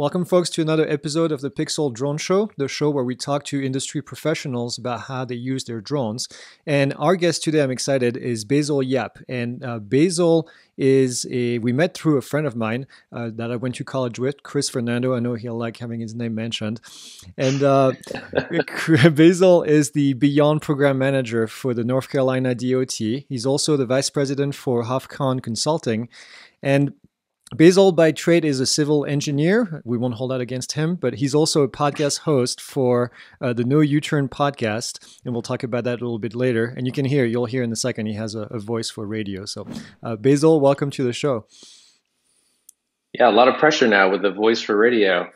welcome, folks, to another episode of the PiXL Drone Show, the show where we talk to industry professionals about how they use their drones. And our guest today, I'm excited, is Basil Yap. And uh, Basil is a, we met through a friend of mine uh, that I went to college with, Chris Fernando. I know he'll like having his name mentioned. And uh, Basil is the Beyond Program Manager for the North Carolina DOT. He's also the Vice President for HovCon Consulting. And Basil, by trade, is a civil engineer. We won't hold that against him, but he's also a podcast host for uh, the No U Turn podcast, and we'll talk about that a little bit later. And you can hear, you'll hear in a second, he has a, a voice for radio. So, uh, Basil, welcome to the show. Yeah, a lot of pressure now with the voice for radio,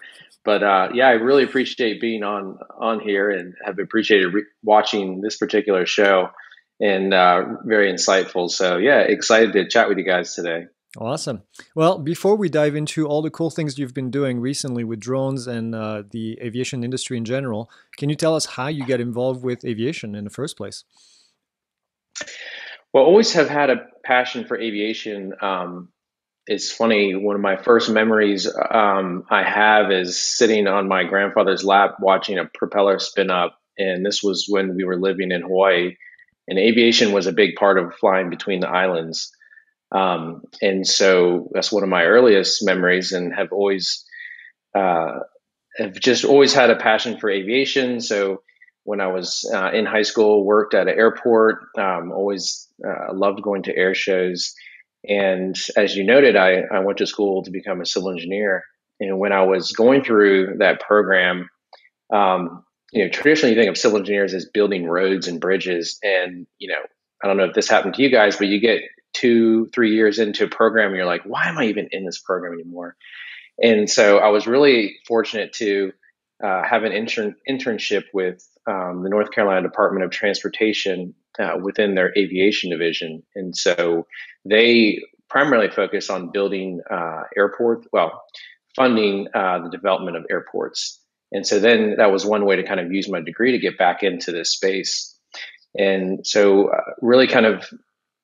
but uh, yeah, I really appreciate being on on here, and have appreciated re- watching this particular show, and uh, very insightful. So yeah, excited to chat with you guys today. Awesome. Well, before we dive into all the cool things you've been doing recently with drones and uh, the aviation industry in general, can you tell us how you get involved with aviation in the first place? Well, always have had a passion for aviation. Um, it's funny, one of my first memories um, I have is sitting on my grandfather's lap watching a propeller spin up. And this was when we were living in Hawaii. And aviation was a big part of flying between the islands. Um, and so that's one of my earliest memories, and have always uh, have just always had a passion for aviation. So when I was uh, in high school, worked at an airport. Um, always uh, loved going to air shows. And as you noted, I, I went to school to become a civil engineer. And when I was going through that program, um, you know, traditionally you think of civil engineers as building roads and bridges. And, you know, I don't know if this happened to you guys, but you get two, three years into a program, you're like, why am I even in this program anymore? And so I was really fortunate to uh, have an intern internship with um, the North Carolina Department of Transportation uh, within their aviation division. And so they primarily focus on building uh, airports, well, funding uh, the development of airports. And so then that was one way to kind of use my degree to get back into this space. And so, uh, really kind of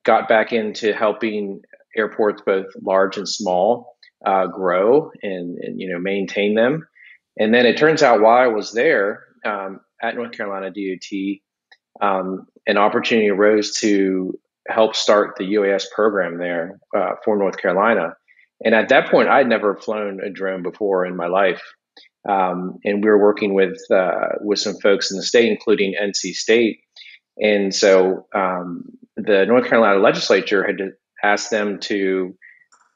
got back into helping airports, both large and small, uh, grow and, and, you know maintain them. And then it turns out while I was there um, at North Carolina DOT, um, an opportunity arose to help start the UAS program there uh, for North Carolina. And at that point, I'd never flown a drone before in my life. Um, and we were working with uh, with some folks in the state, including NC State. And so um, the North Carolina legislature had asked them to,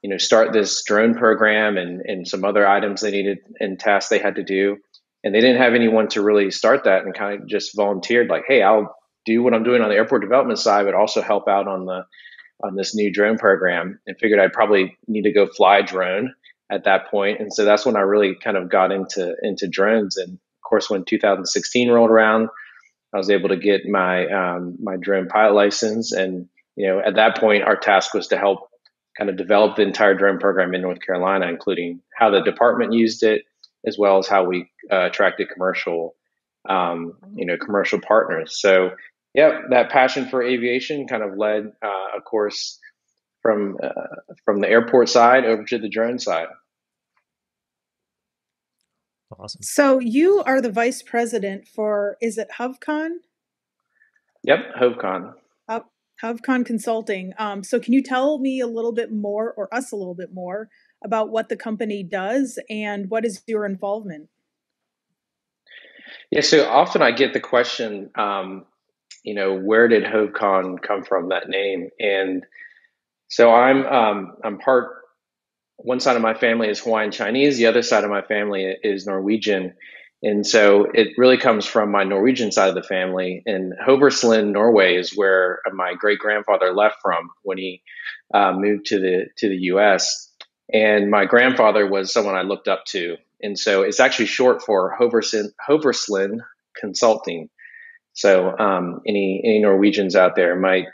you know, start this drone program and, and some other items they needed and tasks they had to do. And they didn't have anyone to really start that and kind of just volunteered like, hey, I'll do what I'm doing on the airport development side, but also help out on the on this new drone program and figured I'd probably need to go fly drone at that point. And so that's when I really kind of got into into drones. And of course, when 2016 rolled around, I was able to get my um, my drone pilot license, and you know at that point our task was to help kind of develop the entire drone program in North Carolina, including how the department used it, as well as how we uh, attracted commercial um, you know commercial partners. So yeah, that passion for aviation kind of led, uh, of course, from uh, from the airport side over to the drone side. Awesome. So you are the vice president for is it HovCon? Yep, HovCon. Uh, HovCon Consulting. Um, so can you tell me a little bit more, or us a little bit more, about what the company does and what is your involvement? Yeah, so often I get the question, um, you know, where did HovCon come from? That name, and so I'm um, I'm part one side of my family is Hawaiian Chinese, the other side of my family is Norwegian. And so it really comes from my Norwegian side of the family. And Hoversland, Norway, is where my great grandfather left from when he uh, moved to the to the U.S. And my grandfather was someone I looked up to. And so it's actually short for Hoversland, Hoversland Consulting. So um, any any Norwegians out there might,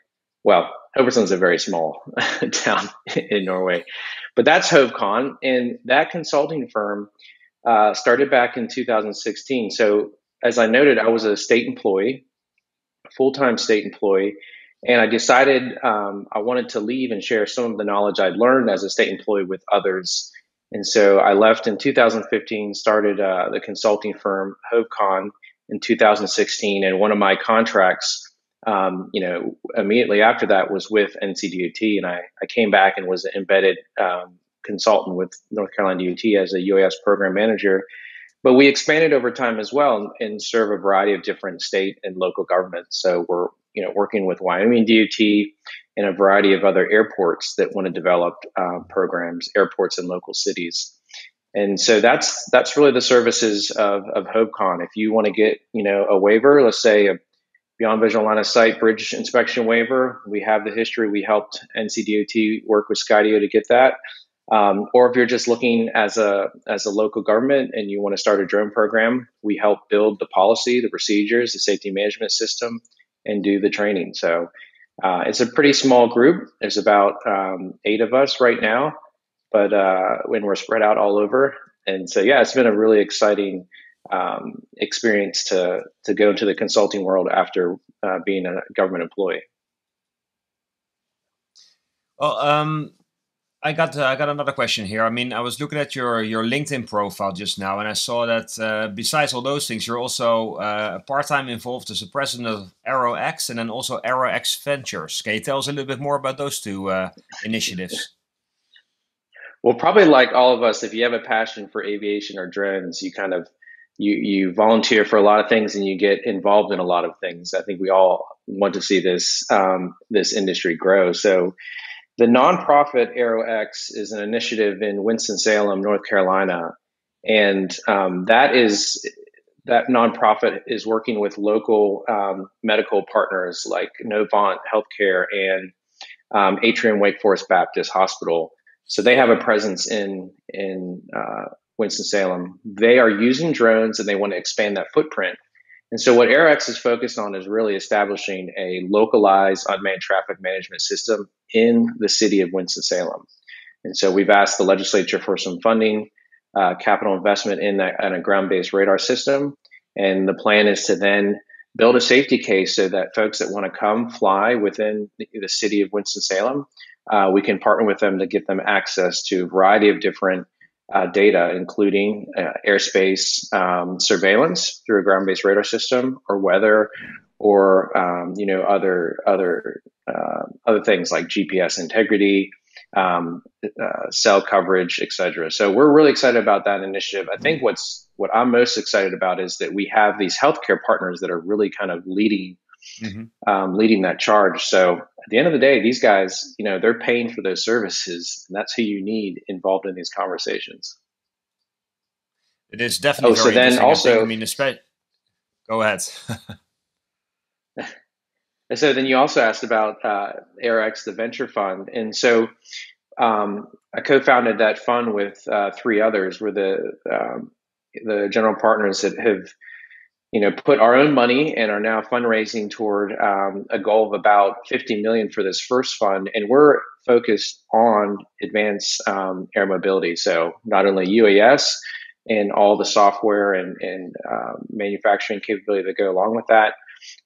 well, Hoversland's a very small town in Norway. But that's HovCon, and that consulting firm uh, started back in 2016. So, as I noted, I was a state employee, full time state employee, and I decided um, I wanted to leave and share some of the knowledge I'd learned as a state employee with others And so I left in 2015, started uh, the consulting firm HovCon in 2016, and one of my contracts, um, you know, immediately after that was with NCDOT, and I, I came back and was an embedded um, consultant with North Carolina DOT as a UAS program manager. But we expanded over time as well and serve a variety of different state and local governments. So we're you know working with Wyoming DOT and a variety of other airports that want to develop uh, programs, airports and local cities. And so that's that's really the services of, of HovCon. If you want to get you know a waiver, let's say a beyond visual line of sight bridge inspection waiver, we have the history. We helped NCDOT work with Skydio to get that. Um, or if you're just looking as a as a local government and you want to start a drone program, we help build the policy, the procedures, the safety management system, and do the training. So uh, it's a pretty small group. There's about um, eight of us right now, but uh, when we're spread out all over, and so yeah, it's been a really exciting um, experience to to go into the consulting world after uh, being a government employee. Well, um, I got uh, I got another question here. I mean, I was looking at your your LinkedIn profile just now, and I saw that uh, besides all those things, you're also uh, part time involved as a president of ArrowX and then also ArrowX Ventures. Can you tell us a little bit more about those two uh, initiatives? Well, probably like all of us, if you have a passion for aviation or drones, you kind of you you volunteer for a lot of things and you get involved in a lot of things. I think we all want to see this um, this industry grow. So the nonprofit ArrowX is an initiative in Winston-Salem, North Carolina, and um, that is that nonprofit is working with local um, medical partners like Novant Healthcare and um, Atrium Wake Forest Baptist Hospital. So they have a presence in in uh, Winston Salem. They are using drones and they want to expand that footprint. And so what ArrowX is focused on is really establishing a localized unmanned traffic management system in the city of Winston-Salem. And so we've asked the legislature for some funding, uh, capital investment in, that, in a ground-based radar system. And the plan is to then build a safety case so that folks that want to come fly within the, the city of Winston-Salem, uh, we can partner with them to get them access to a variety of different uh, data, including uh, airspace um, surveillance through a ground-based radar system, or weather, or um, you know other other uh, other things like GPS integrity, um, uh, cell coverage, etc. So we're really excited about that initiative. I think what's what I'm most excited about is that we have these healthcare partners that are really kind of leading mm-hmm. um, leading that charge. So at the end of the day, these guys, you know, they're paying for those services, and that's who you need involved in these conversations. It is definitely. Oh, so then also, I, mean, especially, go ahead. so then you also asked about uh, the venture fund, and so um, I co-founded that fund with uh, three others. We're the um, the general partners that have you know, put our own money and are now fundraising toward um, a goal of about 50 million for this first fund. And we're focused on advanced um, air mobility. So not only UAS and all the software and, and uh, manufacturing capability that go along with that,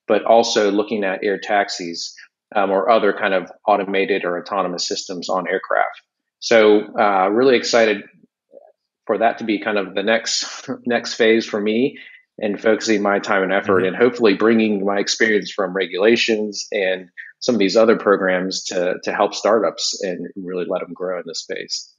but also looking at air taxis um, or other kind of automated or autonomous systems on aircraft. So uh, really excited for that to be kind of the next next phase for me and focusing my time and effort mm-hmm. and hopefully bringing my experience from regulations and some of these other programs to, to help startups and really let them grow in this space.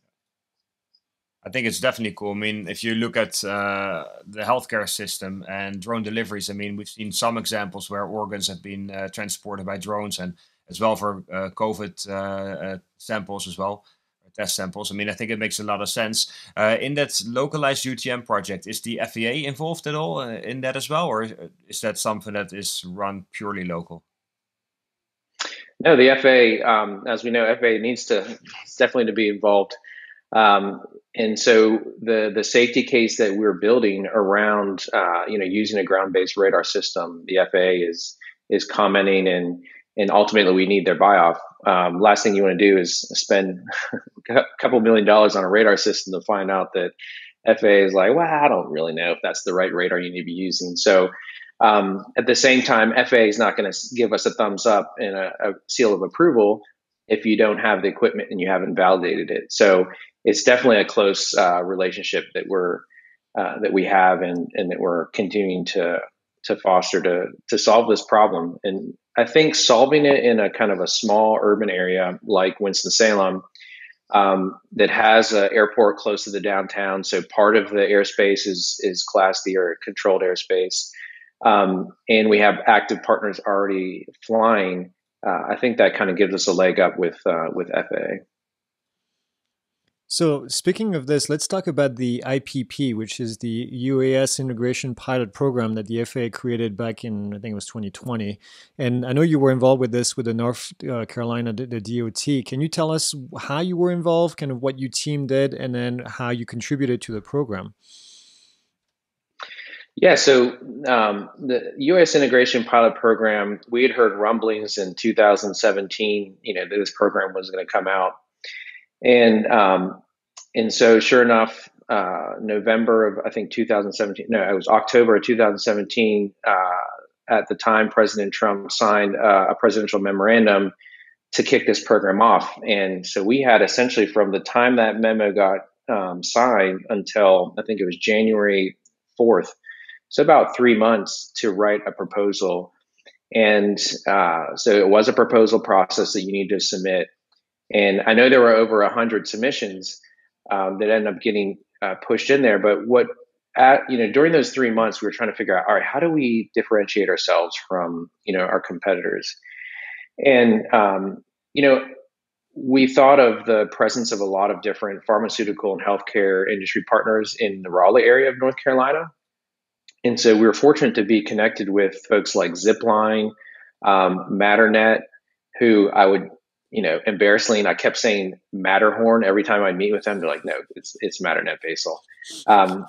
I think it's definitely cool. I mean, if you look at uh, the healthcare system and drone deliveries, I mean, we've seen some examples where organs have been uh, transported by drones and as well for uh, COVID uh, uh, samples as well test samples. I mean, I think it makes a lot of sense. Uh, in that localized UTM project, is the FAA involved at all uh, in that as well, or is that something that is run purely local? No, the FAA, um, as we know, FAA needs to definitely to be involved. Um, and so the the safety case that we're building around, uh, you know, using a ground based radar system, the FAA is is commenting and and ultimately we need their buy off. Um, last thing you want to do is spend a couple million dollars on a radar system to find out that FAA is like, well, I don't really know if that's the right radar you need to be using. So um, at the same time, FAA is not going to give us a thumbs up and a, a, seal of approval if you don't have the equipment and you haven't validated it. So it's definitely a close uh, relationship that we're uh, that we have and and that we're continuing to to foster to to solve this problem. And I think solving it in a kind of a small urban area like Winston Salem um, that has an airport close to the downtown. So part of the airspace is is Class D or controlled airspace, um, and we have active partners already flying. Uh, I think that kind of gives us a leg up with uh, with FAA. So, speaking of this, let's talk about the IPP, which is the UAS Integration Pilot Program that the FAA created back in, I think it was 2020. And I know you were involved with this with the North uh, Carolina, the, DOT. Can you tell us how you were involved, kind of what your team did, and then how you contributed to the program? Yeah, so um, the U.S. Integration Pilot Program, we had heard rumblings in 2017, you know, that this program was going to come out and um, and so sure enough, uh, November of I think 2017. No, it was October of 2017. Uh, at the time, President Trump signed uh, a presidential memorandum to kick this program off, and so we had essentially from the time that memo got um, signed until I think it was January 4th, so about three months to write a proposal. And uh, so it was a proposal process that you need to submit and I know there were over 100 submissions um, that ended up getting uh, pushed in there. But what, at, you know, during those three months, we were trying to figure out, all right, how do we differentiate ourselves from, you know, our competitors? And, um, you know, we thought of the presence of a lot of different pharmaceutical and healthcare industry partners in the Raleigh area of North Carolina. And so we were fortunate to be connected with folks like Zipline, um, Matternet, who I would you know, embarrassingly, I kept saying Matterhorn every time I meet with them. They're like, no, it's it's Matternet Basil. Um,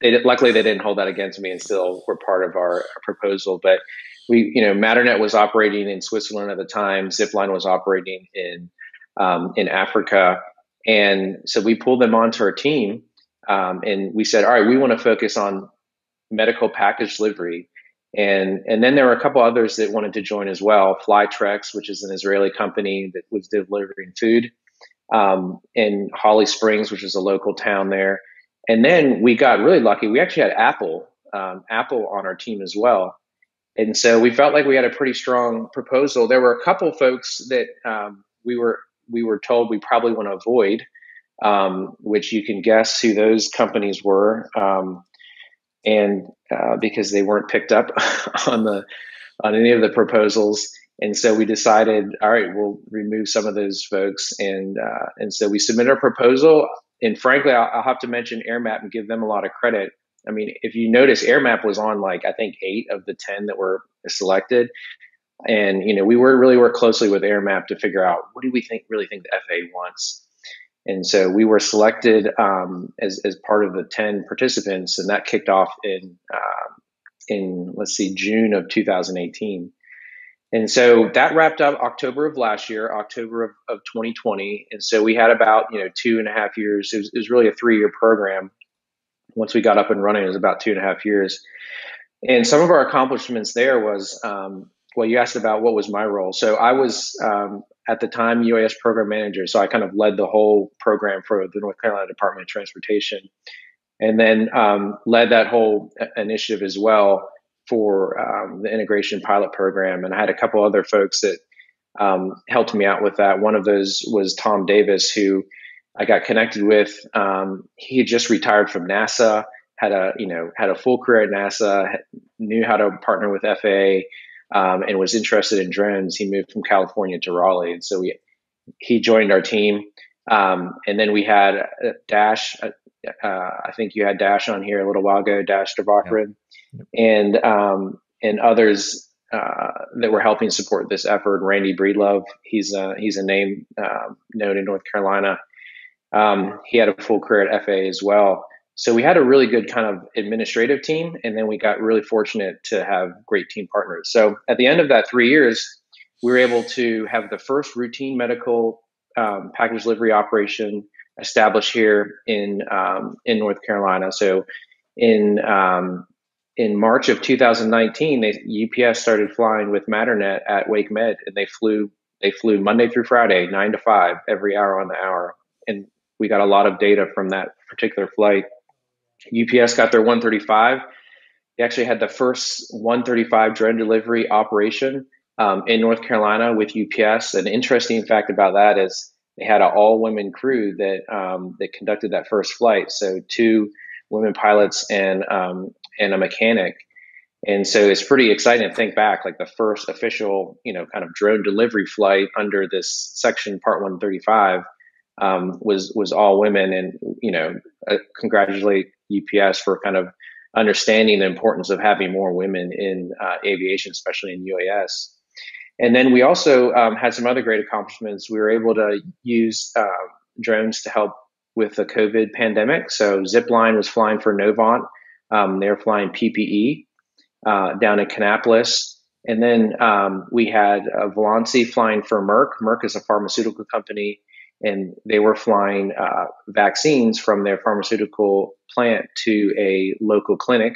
they luckily they didn't hold that against me and still were part of our, proposal. But we, you know, Matternet was operating in Switzerland at the time. Zipline was operating in um, in Africa, and so we pulled them onto our team, um, and we said, all right, we want to focus on medical package delivery and and then there were a couple others that wanted to join as well. Flytrex, which is an Israeli company that was delivering food, um, in Holly Springs, which is a local town there. And then we got really lucky. We actually had Apple, um, Apple on our team as well. And so we felt like we had a pretty strong proposal. There were a couple folks that um, we were we were told we probably want to avoid, um, which you can guess who those companies were. Um, and uh, because they weren't picked up on the on any of the proposals. And so we decided, all right, we'll remove some of those folks, and uh, and so we submitted a proposal. And frankly, I'll, I'll, have to mention AirMap and give them a lot of credit. I mean, if you notice, AirMap was on like I think eight of the ten that were selected, and you know we were really work closely with AirMap to figure out what do we think really think the FAA wants. And so we were selected um, as, as part of the 10 participants, and that kicked off in, uh, in let's see, June of 2018. And so that wrapped up October of last year, October of, of 2020. And so we had about, you know, two and a half years. It was, it was really a three year program. Once we got up and running, it was about two and a half years. And some of our accomplishments there was, um, well, you asked about what was my role. So I was um, at the time UAS program manager. So I kind of led the whole program for the North Carolina Department of Transportation, and then um, led that whole initiative as well for um, the integration pilot program. And I had a couple other folks that um, helped me out with that. One of those was Tom Davis, who I got connected with. Um, he had just retired from NASA, had a you know had a full career at NASA, knew how to partner with FAA um, and was interested in drones, he moved from California to Raleigh. And so we, he joined our team. Um, and then we had uh, Dash, uh, uh, I think you had Dash on here a little while ago, Dash Devakran, yep. and, um, and others uh, that were helping support this effort. Randy Breedlove, he's a, he's a name uh, known in North Carolina. Um, he had a full career at FAA as well. So we had a really good kind of administrative team, and then we got really fortunate to have great team partners. So at the end of that three years, we were able to have the first routine medical um, package delivery operation established here in um, in North Carolina. So in um, in March of 2019, they, UPS started flying with Matternet at WakeMed, and they flew they flew Monday through Friday, nine to five, every hour on the hour. And we got a lot of data from that particular flight. UPS got their 135. They actually had the first 135 drone delivery operation um, in North Carolina with UPS. An interesting fact about that is they had an all women crew that um, that conducted that first flight. So two women pilots and um, and a mechanic. And so it's pretty exciting to think back, like the first official, you know, kind of drone delivery flight under this section Part 135 um, was was all women, and you know, uh, congratulate UPS for kind of understanding the importance of having more women in uh, aviation, especially in UAS. And then we also um, had some other great accomplishments. We were able to use uh, drones to help with the COVID pandemic. So Zipline was flying for Novant. Um, they're flying PPE uh, down in Kannapolis. And then um, we had uh, flying for Merck. Merck is a pharmaceutical company, and they were flying uh, vaccines from their pharmaceutical plant to a local clinic.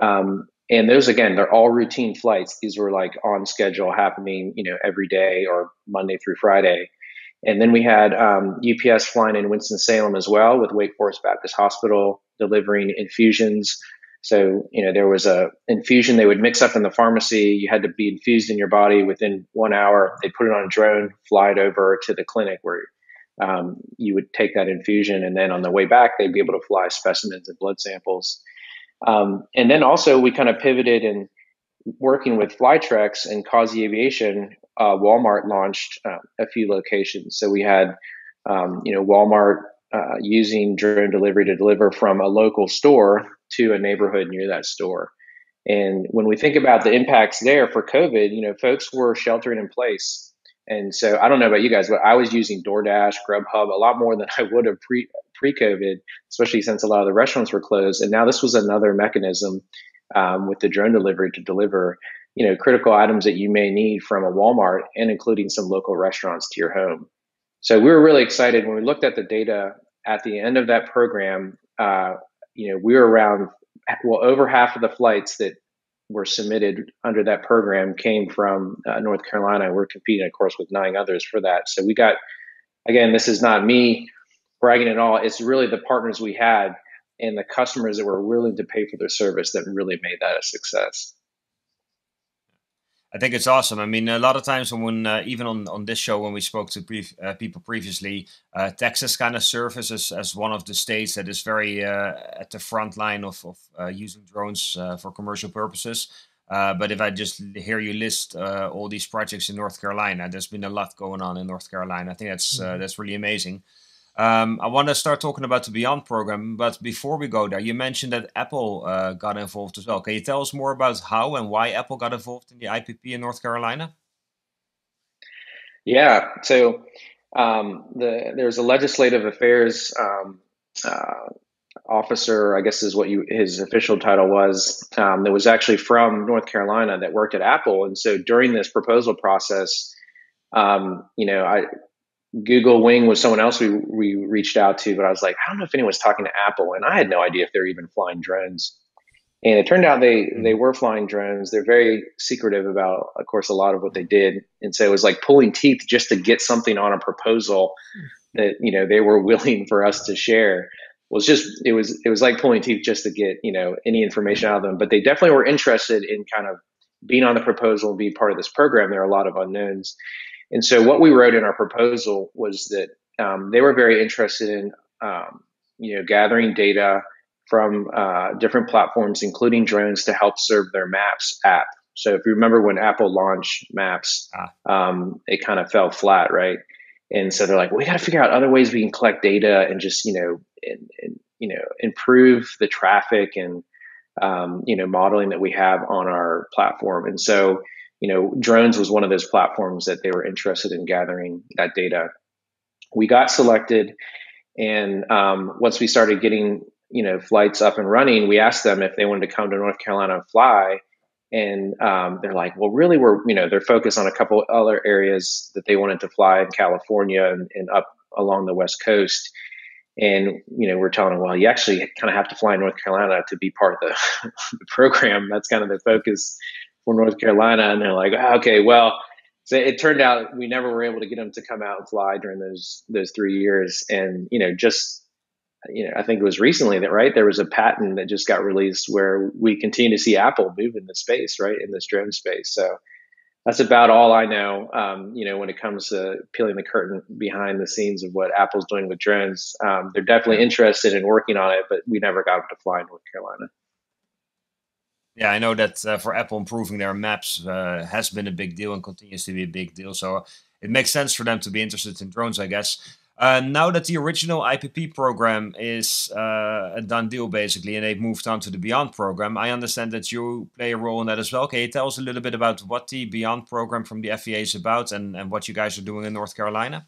Um, and those again, they're all routine flights. These were like on schedule, happening, you know, every day or Monday through Friday. And then we had um, UPS flying in Winston Salem as well with Wake Forest Baptist Hospital delivering infusions. So you know there was a infusion they would mix up in the pharmacy. You had to be infused in your body within one hour. They put it on a drone, fly it over to the clinic where um, you would take that infusion, and then on the way back they'd be able to fly specimens and blood samples. Um, and then also we kind of pivoted in working with Flytrex and Causey Aviation, uh, Walmart launched uh, a few locations. So we had, um, you know, Walmart uh, using drone delivery to deliver from a local store to a neighborhood near that store. And when we think about the impacts there for COVID, you know, folks were sheltering in place. And so I don't know about you guys, but I was using DoorDash, Grubhub a lot more than I would have pre pre-COVID, especially since a lot of the restaurants were closed. And now this was another mechanism um, with the drone delivery to deliver, you know, critical items that you may need from a Walmart and including some local restaurants to your home. So we were really excited when we looked at the data at the end of that program. Uh, you know, we were around well over half of the flights that were submitted under that program came from uh, North Carolina. We're competing, of course, with nine others for that. So we got, again, this is not me bragging at all. It's really the partners we had and the customers that were willing to pay for their service that really made that a success. I think it's awesome. I mean, a lot of times when uh, even on, on this show when we spoke to pre- uh, people previously, uh, Texas kind of serves as, as one of the states that is very uh, at the front line of, of uh, using drones uh, for commercial purposes. but if I just hear you list all these projects in North Carolina, there's been a lot going on in North Carolina. I think that's mm-hmm. that's really amazing. Um, I want to start talking about the Beyond program, but before we go there, you mentioned that Apple uh, got involved as well. Can you tell us more about how and why Apple got involved in the IPP in North Carolina? Yeah, so um, the, there's a legislative affairs um, uh, officer, I guess is what you, his official title was, um, that was actually from North Carolina that worked at Apple. And so during this proposal process, um, you know, I Google Wing was someone else we, we reached out to, but I was like, I don't know if anyone's talking to Apple, and I had no idea if they're even flying drones. And it turned out they hmm. they were flying drones. They're very secretive about, of course, a lot of what they did, and so it was like pulling teeth just to get something on a proposal that you know they were willing for us to share. It was just it was it was like pulling teeth just to get you know any information out of them. But they definitely were interested in kind of being on the proposal and being part of this program. There are a lot of unknowns. And so what we wrote in our proposal was that um, they were very interested in, um, you know, gathering data from uh, different platforms, including drones, to help serve their Maps app. So if you remember when Apple launched Maps, ah. um, it kind of fell flat, right? And so they're like, well, we got to figure out other ways we can collect data and just, you know, and, and you know, improve the traffic and um, you know modeling that we have on our platform. And so you know, drones was one of those platforms that they were interested in gathering that data. We got selected, and um, once we started getting you know flights up and running, we asked them if they wanted to come to North Carolina and fly, and um, they're like, well, really, we're you know they're focused on a couple other areas that they wanted to fly in California and, and up along the West Coast. And you know, we're telling them, well, you actually kind of have to fly in North Carolina to be part of the, the program. That's kind of the focus for North Carolina, and they're like, okay, well, so it turned out we never were able to get them to come out and fly during those those three years. And you know, just you know, I think it was recently that right there was a patent that just got released where we continue to see Apple move in the space, right in this drone space. So that's about all I know. Um, you know, when it comes to peeling the curtain behind the scenes of what Apple's doing with drones, um, they're definitely interested in working on it, but we never got them to fly in North Carolina. Yeah, I know that uh, for Apple improving their maps uh, has been a big deal and continues to be a big deal. So it makes sense for them to be interested in drones, I guess. Uh, now that the original IPP program is uh, a done deal, basically, and they've moved on to the Beyond program, I understand that you play a role in that as well. Can you tell us a little bit about what the Beyond program from the FAA is about and, and what you guys are doing in North Carolina?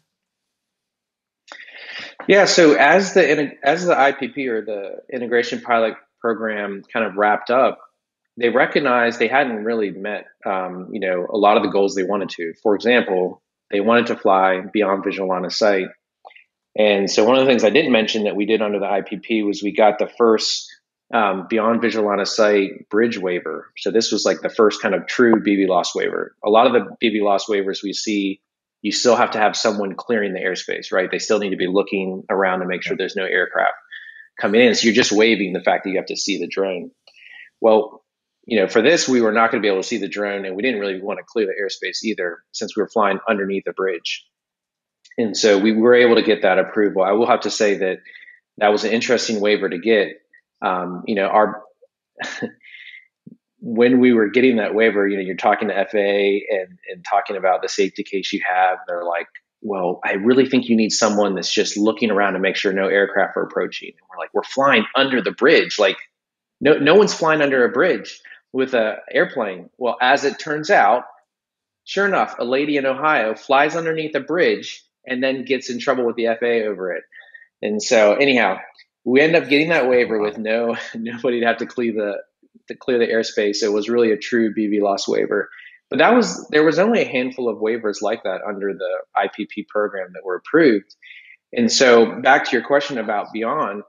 Yeah, so as the as the IPP or the integration pilot program kind of wrapped up, they recognized they hadn't really met, um, you know, a lot of the goals they wanted to. For example, they wanted to fly beyond visual line of sight. And so one of the things I didn't mention that we did under the IPP was we got the first um, beyond visual line of sight bridge waiver. So this was like the first kind of true BVLOS waiver. A lot of the BVLOS waivers we see, you still have to have someone clearing the airspace, right? They still need to be looking around to make sure there's no aircraft coming in. So you're just waiving the fact that you have to see the drone. Well, you know, for this, we were not going to be able to see the drone, and we didn't really want to clear the airspace either, since we were flying underneath the bridge. And so we were able to get that approval. I will have to say that that was an interesting waiver to get. Um, you know, our when we were getting that waiver, you know, you're talking to FAA and and talking about the safety case you have. They're like, well, I really think you need someone that's just looking around to make sure no aircraft are approaching. And we're like, we're flying under the bridge. Like, no, no one's flying under a bridge with an airplane. Well, as it turns out, sure enough, a lady in Ohio flies underneath a bridge and then gets in trouble with the FAA over it. And so, anyhow, we end up getting that waiver with no nobody to have to clear the to clear the airspace. It was really a true BVLOS waiver. But that was there was only a handful of waivers like that under the IPP program that were approved. And so back to your question about Beyond,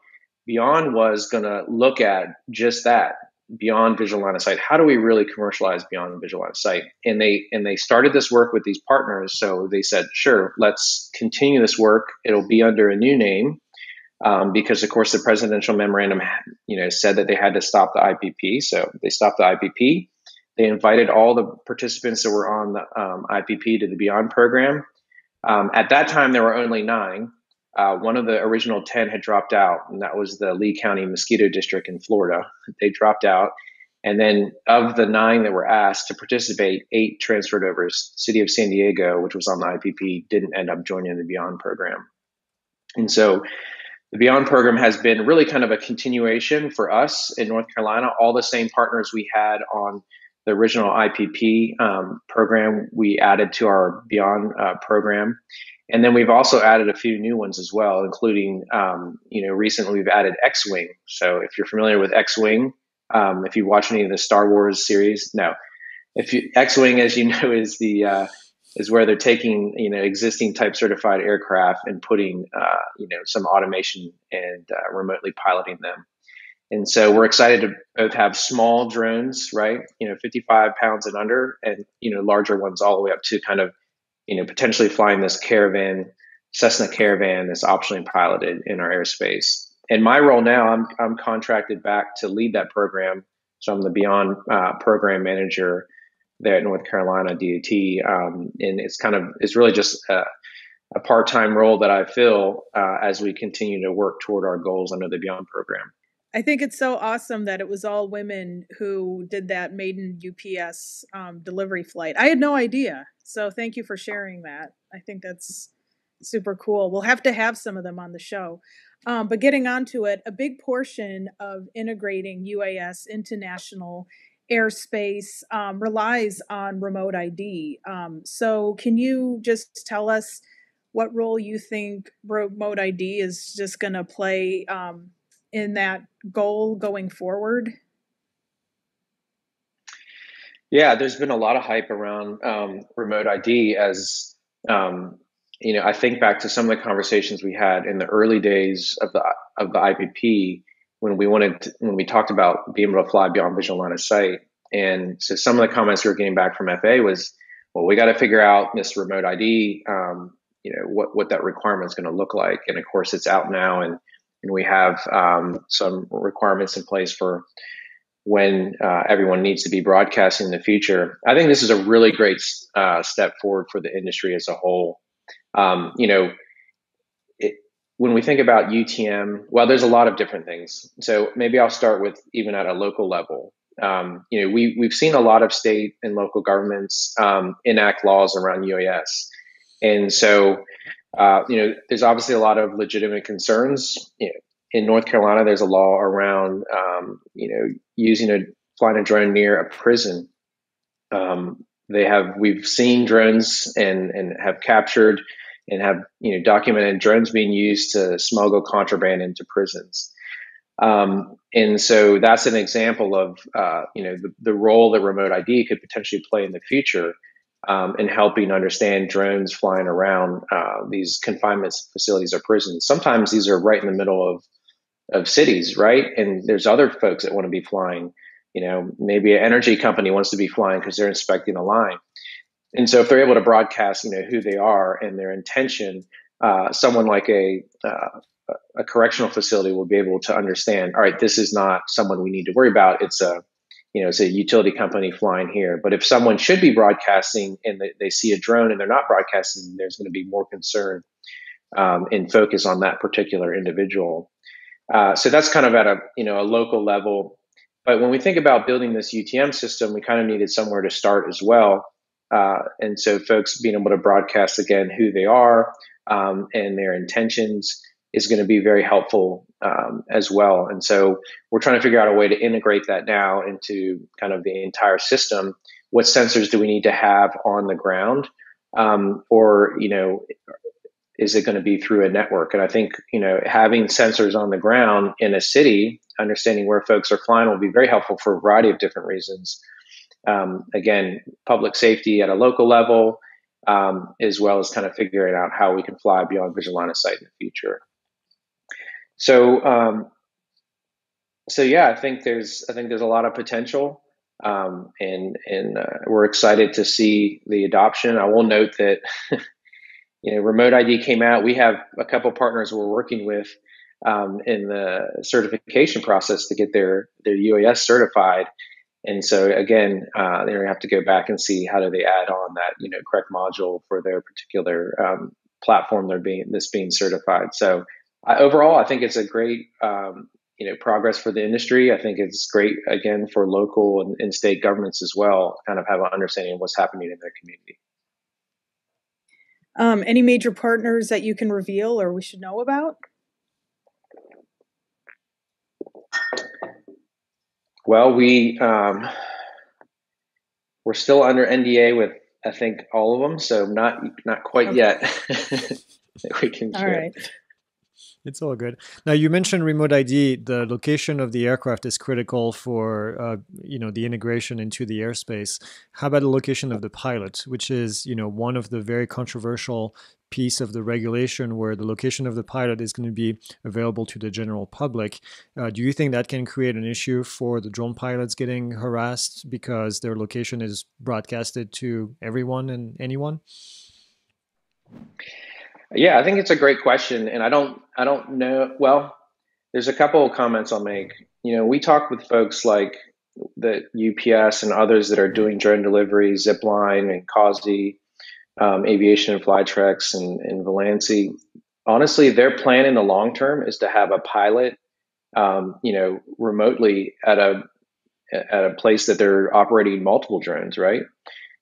Beyond was going to look at just that beyond visual line of sight. How do we really commercialize beyond visual line of sight? And they and they started this work with these partners. So they said, sure, let's continue this work. It'll be under a new name. Um, because of course the presidential memorandum, you know, said that they had to stop the IPP, so they stopped the IPP. They invited all the participants that were on the um, IPP to the Beyond program. Um, at that time, there were only nine. Uh, one of the original 10 had dropped out, and that was the Lee County Mosquito District in Florida. They dropped out. And then of the nine that were asked to participate, eight transferred over. City of San Diego, which was on the IPP, didn't end up joining the Beyond program. And so the Beyond program has been really kind of a continuation for us in North Carolina. All the same partners we had on the original IPP um, program, we added to our Beyond uh, program. And then we've also added a few new ones as well, including, um, you know, recently we've added Xwing. So if you're familiar with Xwing, um, if you watch any of the Star Wars series, no. If you, Xwing, as you know, is the uh, is where they're taking you know existing type certified aircraft and putting uh, you know some automation and uh, remotely piloting them. And so we're excited to both have small drones, right? You know, 55 pounds and under, and you know larger ones all the way up to kind of you know, potentially flying this caravan, Cessna caravan that's optionally piloted in our airspace. And my role now, I'm, I'm contracted back to lead that program. So I'm the Beyond uh, program manager there at North Carolina DOT. Um, and it's kind of, it's really just a, part-time role that I fill uh, as we continue to work toward our goals under the Beyond program. I think it's so awesome that it was all women who did that maiden UPS um, delivery flight. I had no idea. So thank you for sharing that. I think that's super cool. We'll have to have some of them on the show. Um, but getting onto it, a big portion of integrating UAS into national airspace um, relies on remote ID. Um, so can you just tell us what role you think remote ID is just going to play? In that goal going forward? Yeah, there's been a lot of hype around um, remote ID as um, you know. I think back to some of the conversations we had in the early days of the of the IPP when we wanted to, when we talked about being able to fly beyond visual line of sight. And so some of the comments we were getting back from FAA was, well, we got to figure out this remote ID, um, you know, what, what that requirement is going to look like. And of course, it's out now, and, and we have um, some requirements in place for when uh, everyone needs to be broadcasting in the future. I think this is a really great uh, step forward for the industry as a whole. Um, you know, it, when we think about UTM, well, there's a lot of different things. So maybe I'll start with even at a local level. Um, you know, we we've seen a lot of state and local governments um, enact laws around UAS, and so uh, you know, there's obviously a lot of legitimate concerns. You know, in North Carolina, there's a law around um, you know using a flying a drone near a prison. Um, they have we've seen drones and and have captured and have you know documented drones being used to smuggle contraband into prisons. Um, and so that's an example of uh, you know the, the, role that remote ID could potentially play in the future um, in helping understand drones flying around uh, these confinement facilities or prisons. Sometimes these are right in the middle of of cities, right? And there's other folks that want to be flying. You know, maybe an energy company wants to be flying because they're inspecting a line. And so if they're able to broadcast, you know, who they are and their intention, uh, someone like a uh, a correctional facility will be able to understand. All right, this is not someone we need to worry about. It's a you know, it's a utility company flying here. But if someone should be broadcasting and they, see a drone and they're not broadcasting, there's going to be more concern um, and focus on that particular individual. Uh, so that's kind of at a you know a local level. But when we think about building this UTM system, we kind of needed somewhere to start as well. Uh, and so folks being able to broadcast again who they are um, and their intentions is going to be very helpful um, as well. And so we're trying to figure out a way to integrate that now into kind of the entire system. What sensors do we need to have on the ground? Um, or, you know, is it going to be through a network? And I think, you know, having sensors on the ground in a city, understanding where folks are flying will be very helpful for a variety of different reasons. Um, again, public safety at a local level, um, as well as kind of figuring out how we can fly beyond visual line of sight in the future. So, um, so yeah, I think there's I think there's a lot of potential, um, and and uh, we're excited to see the adoption. I will note that you know, remote ID came out. We have a couple partners we're working with um, in the certification process to get their their UAS certified. And so again, uh, they're gonna have to go back and see how do they add on that you know correct module for their particular um, platform they're being this being certified. So uh, overall, I think it's a great um, you know progress for the industry. I think it's great again for local and, and state governments as well, kind of have an understanding of what's happening in their community. Um, any major partners that you can reveal or we should know about? Well, we um, we're still under NDA with I think all of them, so not not quite okay. yet. we can. All right. It's all good. Now you mentioned remote ID. The location of the aircraft is critical for uh, you know the integration into the airspace. How about the location of the pilot, which is you know one of the very controversial piece of the regulation where the location of the pilot is going to be available to the general public. Uh, do you think that can create an issue for the drone pilots getting harassed because their location is broadcasted to everyone and anyone? Yeah, I think it's a great question, and I don't, I don't know. Well, there's a couple of comments I'll make. You know, we talk with folks like the UPS and others that are doing drone delivery, Zipline and Causey, um, Aviation and Flytrex and, and Volansi. Honestly, their plan in the long term is to have a pilot, um, you know, remotely at a at a place that they're operating multiple drones, right?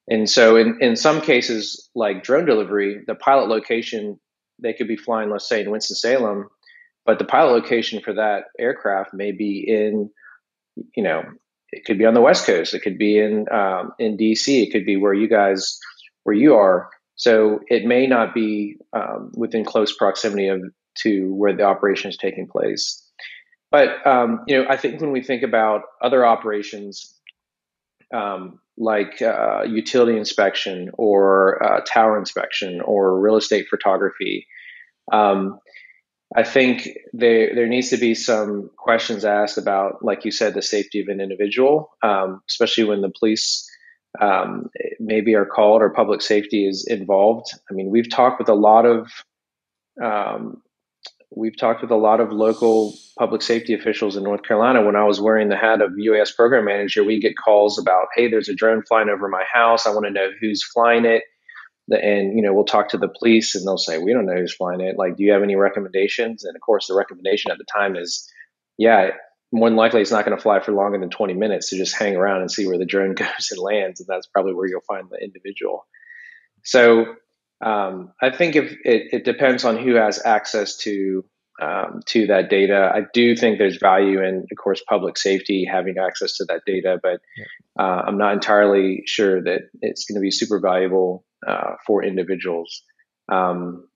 And so in, in some cases, like drone delivery, the pilot location, they could be flying, let's say in Winston-Salem, but the pilot location for that aircraft may be in, you know, it could be on the West Coast. It could be in, um, in DC. It could be where you guys, where you are. So it may not be um, within close proximity of to where the operation is taking place. But um, you know, I think when we think about other operations, um, like uh, utility inspection or uh, tower inspection or real estate photography. Um, I think there there needs to be some questions asked about, like you said, the safety of an individual, um, especially when the police um, maybe are called or public safety is involved. I mean, we've talked with a lot of um, we've talked with a lot of local public safety officials in North Carolina. When I was wearing the hat of UAS program manager, we get calls about, hey, there's a drone flying over my house. I want to know who's flying it. And, you know, we'll talk to the police and they'll say, we don't know who's flying it. Like, do you have any recommendations? And of course, the recommendation at the time is, yeah, more than likely it's not going to fly for longer than 20 minutes. So just hang around and see where the drone goes and lands. And that's probably where you'll find the individual. So um, I think if it, it, depends on who has access to um, to that data. I do think there's value in, of course, public safety having access to that data, but uh, I'm not entirely sure that it's going to be super valuable uh, for individuals. Um,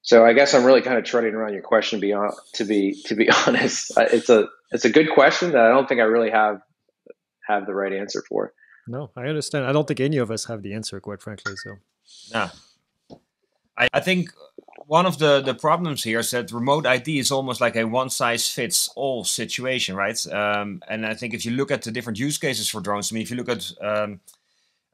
so I guess I'm really kind of treading around your question. Beyond to be to be honest, it's a it's a good question that I don't think I really have have the right answer for. No, I understand. I don't think any of us have the answer, quite frankly. So yeah. I, I think one of the, the problems here is that remote ID is almost like a one size fits all situation, right? Um, and I think if you look at the different use cases for drones, I mean, if you look at um,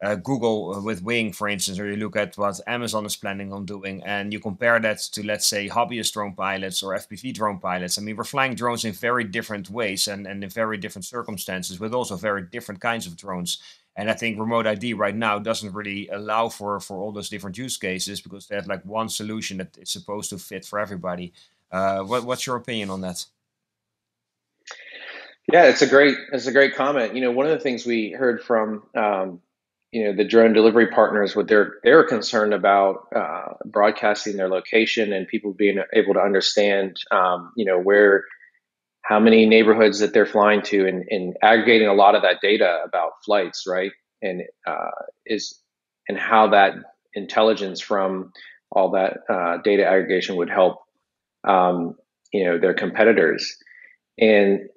uh, Google with Wing, for instance, or you look at what Amazon is planning on doing, and you compare that to, let's say, hobbyist drone pilots or FPV drone pilots, I mean, we're flying drones in very different ways and, and in very different circumstances with also very different kinds of drones. And I think remote ID right now doesn't really allow for for all those different use cases because they have like one solution that is supposed to fit for everybody. Uh, what, what's your opinion on that? Yeah, it's a great it's a great comment. You know, one of the things we heard from um, you know the drone delivery partners, what they're they're concerned about uh, broadcasting their location and people being able to understand, um, you know, where how many neighborhoods that they're flying to and, and aggregating a lot of that data about flights, right? And uh, is and how that intelligence from all that uh, data aggregation would help, um, you know, their competitors. And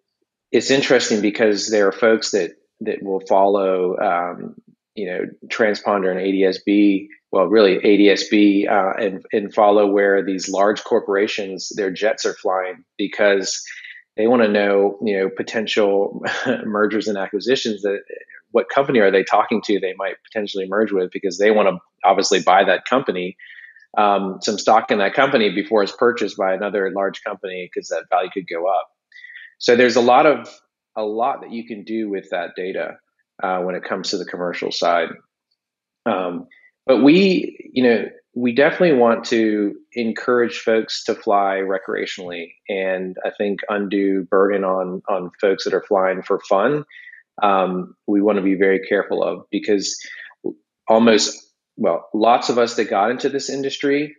it's interesting because there are folks that that will follow, um, you know, transponder and ADSB. Well, really ADSB uh, and and follow where these large corporations their jets are flying because they want to know, you know, potential mergers and acquisitions that what company are they talking to they might potentially merge with because they want to obviously buy that company um, some stock in that company before it's purchased by another large company because that value could go up. So there's a lot of a lot that you can do with that data uh, when it comes to the commercial side. Um, but we you know we definitely want to encourage folks to fly recreationally and i think undue burden on on folks that are flying for fun. Um, we want to be very careful of because almost well lots of us that got into this industry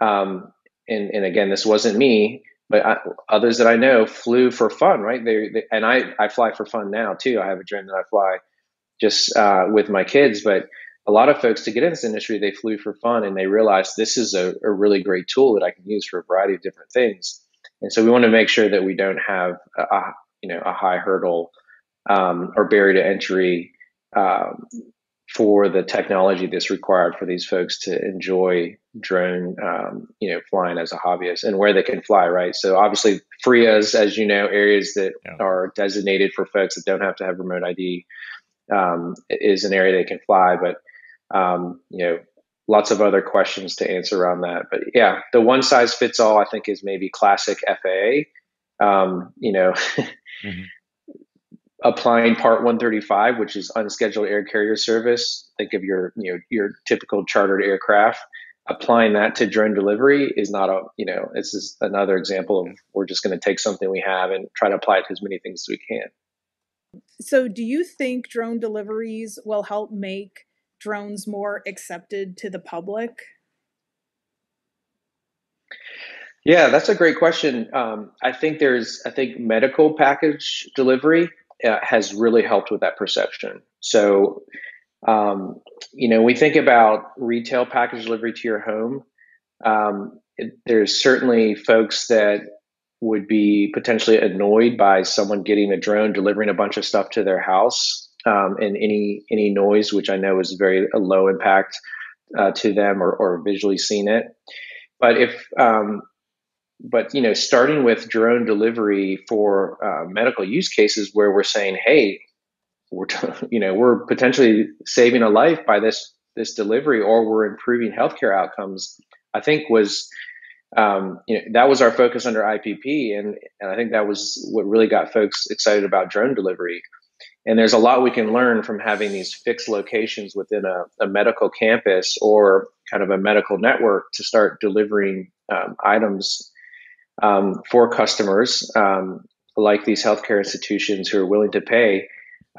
um, and, and again this wasn't me but I, others that i know flew for fun right? They, they, and i i fly for fun now too. I have a dream that i fly just uh, with my kids but a lot of folks to get in this industry, they flew for fun and they realized this is a, a, really great tool that I can use for a variety of different things. And so we want to make sure that we don't have a, a you know a high hurdle um, or barrier to entry um, for the technology that's required for these folks to enjoy drone um, you know flying as a hobbyist and where they can fly right. So obviously FRIAs, as you know, areas that yeah. are designated for folks that don't have to have remote ID. Um, is an area they can fly, but um, you know, lots of other questions to answer around that. But yeah, the one size fits all, I think, is maybe classic FAA. Um, you know, mm-hmm. applying Part 135, which is unscheduled air carrier service. Think of your, you know, your typical chartered aircraft. Applying that to drone delivery is not a, you know, this is another example of we're just going to take something we have and try to apply it to as many things as we can. So, do you think drone deliveries will help make drones more accepted to the public? Yeah, that's a great question. Um, I think there's, I think medical package delivery uh, has really helped with that perception. So, um, you know, we think about retail package delivery to your home. Um, it, there's certainly folks that would be potentially annoyed by someone getting a drone delivering a bunch of stuff to their house um, and any any noise, which I know is very low impact uh, to them or, or visually seeing it. But if um, but you know, starting with drone delivery for uh, medical use cases, where we're saying, hey, we're you know we're potentially saving a life by this this delivery or we're improving healthcare outcomes i think was um, you know that was our focus under ipp and, and i think that was what really got folks excited about drone delivery and there's a lot we can learn from having these fixed locations within a, a medical campus or kind of a medical network to start delivering um, items um, for customers um, like these healthcare institutions who are willing to pay.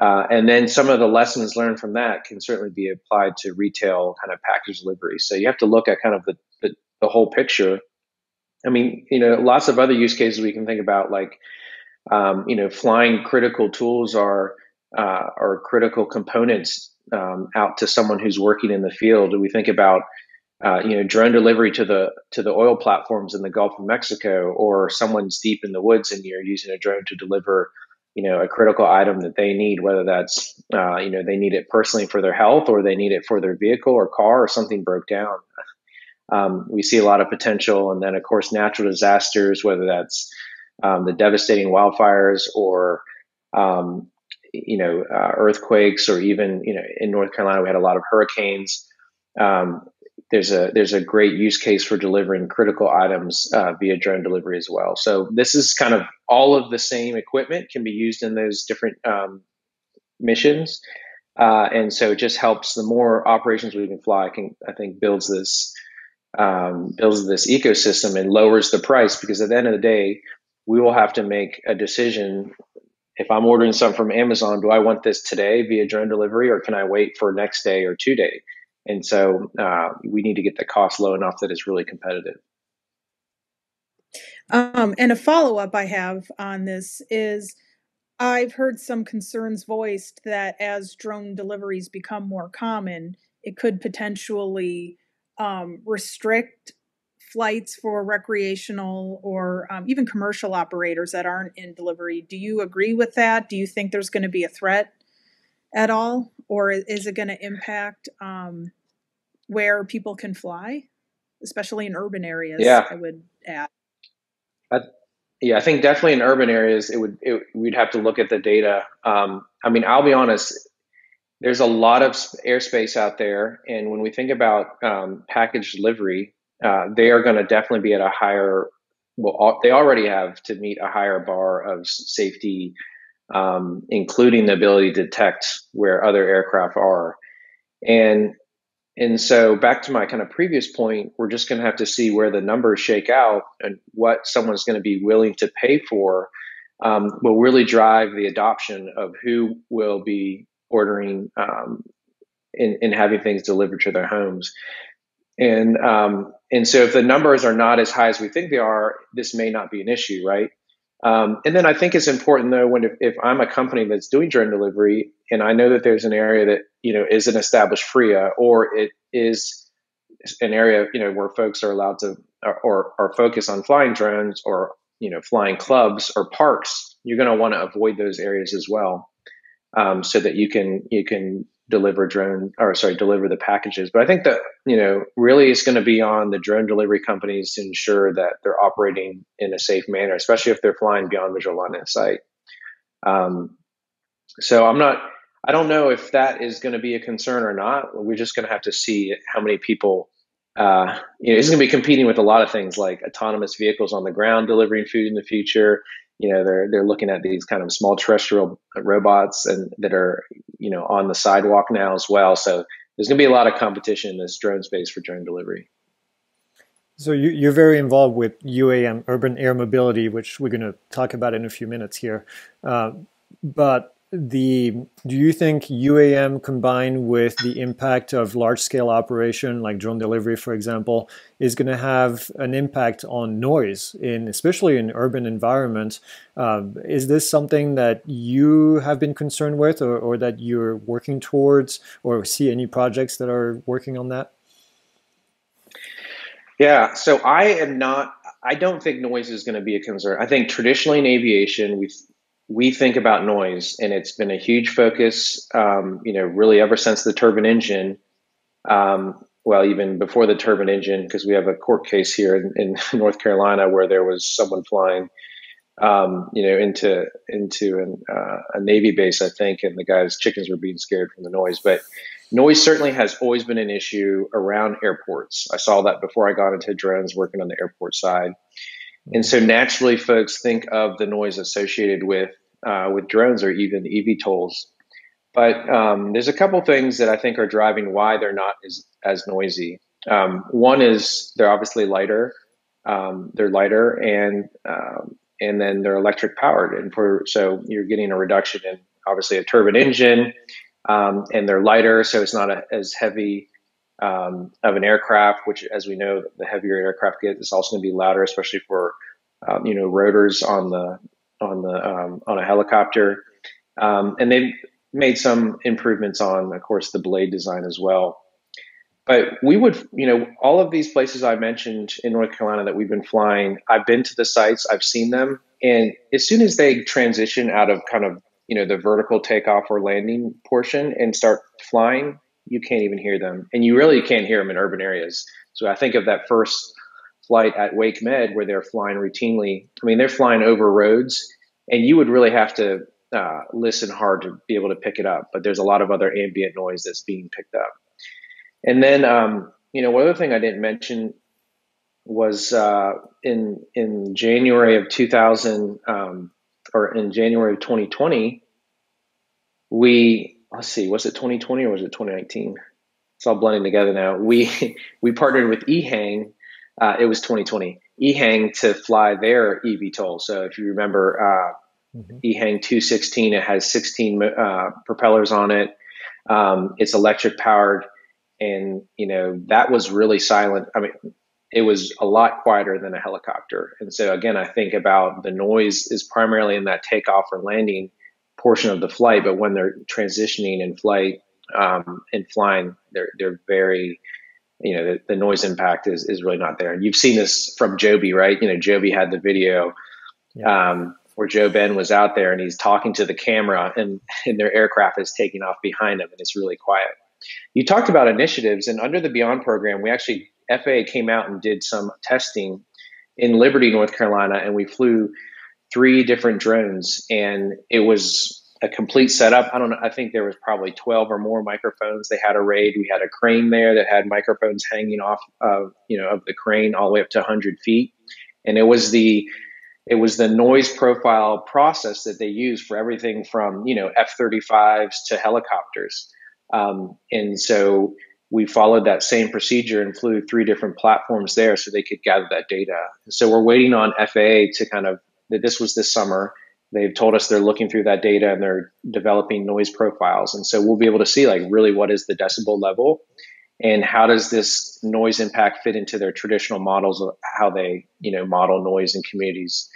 Uh, and then some of the lessons learned from that can certainly be applied to retail kind of package delivery. So you have to look at kind of the, the, the whole picture. I mean, you know, lots of other use cases we can think about, like, um, you know, flying critical tools are uh, are critical components um, out to someone who's working in the field. We think about uh, you know drone delivery to the to the oil platforms in the Gulf of Mexico, or someone's deep in the woods and you're using a drone to deliver you know a critical item that they need, whether that's uh, you know they need it personally for their health or they need it for their vehicle or car or something broke down. Um, we see a lot of potential, and then of course natural disasters, whether that's um, the devastating wildfires or um, you know uh, earthquakes, or even you know in North Carolina we had a lot of hurricanes. Um, there's a there's a great use case for delivering critical items uh, via drone delivery as well. So this is kind of all of the same equipment can be used in those different um, missions, uh, and so it just helps. The more operations we can fly, can I think builds this um, builds this ecosystem and lowers the price because at the end of the day, we will have to make a decision. If I'm ordering something from Amazon, do I want this today via drone delivery, or can I wait for next day or two day? And so uh, we need to get the cost low enough that it's really competitive. Um, and a follow up I have on this is I've heard some concerns voiced that as drone deliveries become more common, it could potentially um, restrict flights for recreational or um, even commercial operators that aren't in delivery. Do you agree with that? Do you think there's going to be a threat at all, or is it going to impact um, where people can fly, especially in urban areas? Yeah, I would add. I, yeah, I think definitely in urban areas, it would it, we'd have to look at the data. Um, I mean, I'll be honest. There's a lot of airspace out there, and when we think about um, package delivery, uh, they are going to definitely be at a higher. Well, they already have to meet a higher bar of safety um, including the ability to detect where other aircraft are. And and so back to my kind of previous point, we're just going to have to see where the numbers shake out and what someone's going to be willing to pay for um, will really drive the adoption of who will be ordering um, and, and, having things delivered to their homes. And um, and so if the numbers are not as high as we think they are, this may not be an issue, right? Um, and then I think it's important though when if, if, I'm a company that's doing drone delivery and I know that there's an area that you know is an established FRIA or it is an area you know where folks are allowed to or, are focused on flying drones or you know flying clubs or parks, you're going to want to avoid those areas as well, um, so that you can you can deliver drone or sorry deliver the packages. But i think that you know really it's going to be on the drone delivery companies to ensure that they're operating in a safe manner especially if they're flying beyond visual line of sight. Um, so i'm not i don't know if that is going to be a concern or not. We're just going to have to see how many people uh, you know, it's going to be competing with a lot of things like autonomous vehicles on the ground delivering food in the future you know they're they're looking at these kind of small terrestrial robots and that are you know on the sidewalk now as well. So there's going to be a lot of competition in this drone space for drone delivery. So you, are very involved with UAM, urban air mobility, which we're going to talk about in a few minutes here. Uh, but the do you think UAM combined with the impact of large scale operation like drone delivery for example is going to have an impact on noise in especially in urban environments um, is this something that you have been concerned with or, or that you're working towards or see any projects that are working on that yeah so I am not I don't think noise is going to be a concern. I think traditionally in aviation, we've we think about noise, and it's been a huge focus. Um, you know, really ever since the turbine engine. Um, well, even before the turbine engine, because we have a court case here in, in, North Carolina where there was someone flying um, you know, into into an, uh, a Navy base, I think, and the guys' chickens were being scared from the noise. But noise certainly has always been an issue around airports. I saw that before I got into drones, working on the airport side, and so naturally, folks think of the noise associated with uh, with drones or even eVTOLs. But um, there's a couple things that I think are driving why they're not as as noisy. Um, one is they're obviously lighter. Um, they're lighter and um, and then they're electric powered, and for so you're getting a reduction in obviously a turbine engine, um, and they're lighter, so it's not a, as heavy um, of an aircraft. Which, as we know, the heavier aircraft get is also going to be louder, especially for you know rotors on the on the um, on a helicopter. Um, and they've made some improvements on, of course, the blade design as well. But we would, you know, all of these places I mentioned in North Carolina that we've been flying, I've been to the sites, I've seen them. And as soon as they transition out of kind of, you know, the vertical takeoff or landing portion and start flying, you can't even hear them. And you really can't hear them in urban areas. So I think of that first flight at WakeMed where they're flying routinely. I mean, they're flying over roads, and you would really have to uh, listen hard to be able to pick it up. But there's a lot of other ambient noise that's being picked up. And then, um, you know, one other thing I didn't mention was uh, in in January of 2000 um, or in January of 2020, we let's see, was it 2020 or was it 2019? It's all blending together now. We we partnered with EHang. Uh, it was 2020. EHang to fly their eVTOL. So if you remember uh, mm-hmm. EHang 216, it has 16 uh, propellers on it. Um, it's electric powered and you know that was really silent i mean it was a lot quieter than a helicopter and so again i think about the noise is primarily in that takeoff or landing portion of the flight but when they're transitioning in flight um, and flying they're they're very you know the, the, noise impact is is really not there. And you've seen this from joby right? You know joby had the video yeah. um, where JoeBen was out there and he's talking to the camera and, and their aircraft is taking off behind him and it's really quiet. You talked about initiatives, and under the Beyond program, we actually FAA came out and did some testing in Liberty, North Carolina, and we flew three different drones, and it was a complete setup. I don't know. I think there was probably 12 or more microphones they had arrayed. We had a crane there that had microphones hanging off of, you know, of the crane all the way up to 100 feet. And it was the, it was the noise profile process that they use for everything from, you know, F-35s to helicopters. Um, and so we followed that same procedure and flew three different platforms there so they could gather that data. So we're waiting on FAA to kind of, that this was this summer. They've told us they're looking through that data and they're developing noise profiles. And so we'll be able to see like really what is the decibel level and how does this noise impact fit into their traditional models of how they, you know, model noise in communities.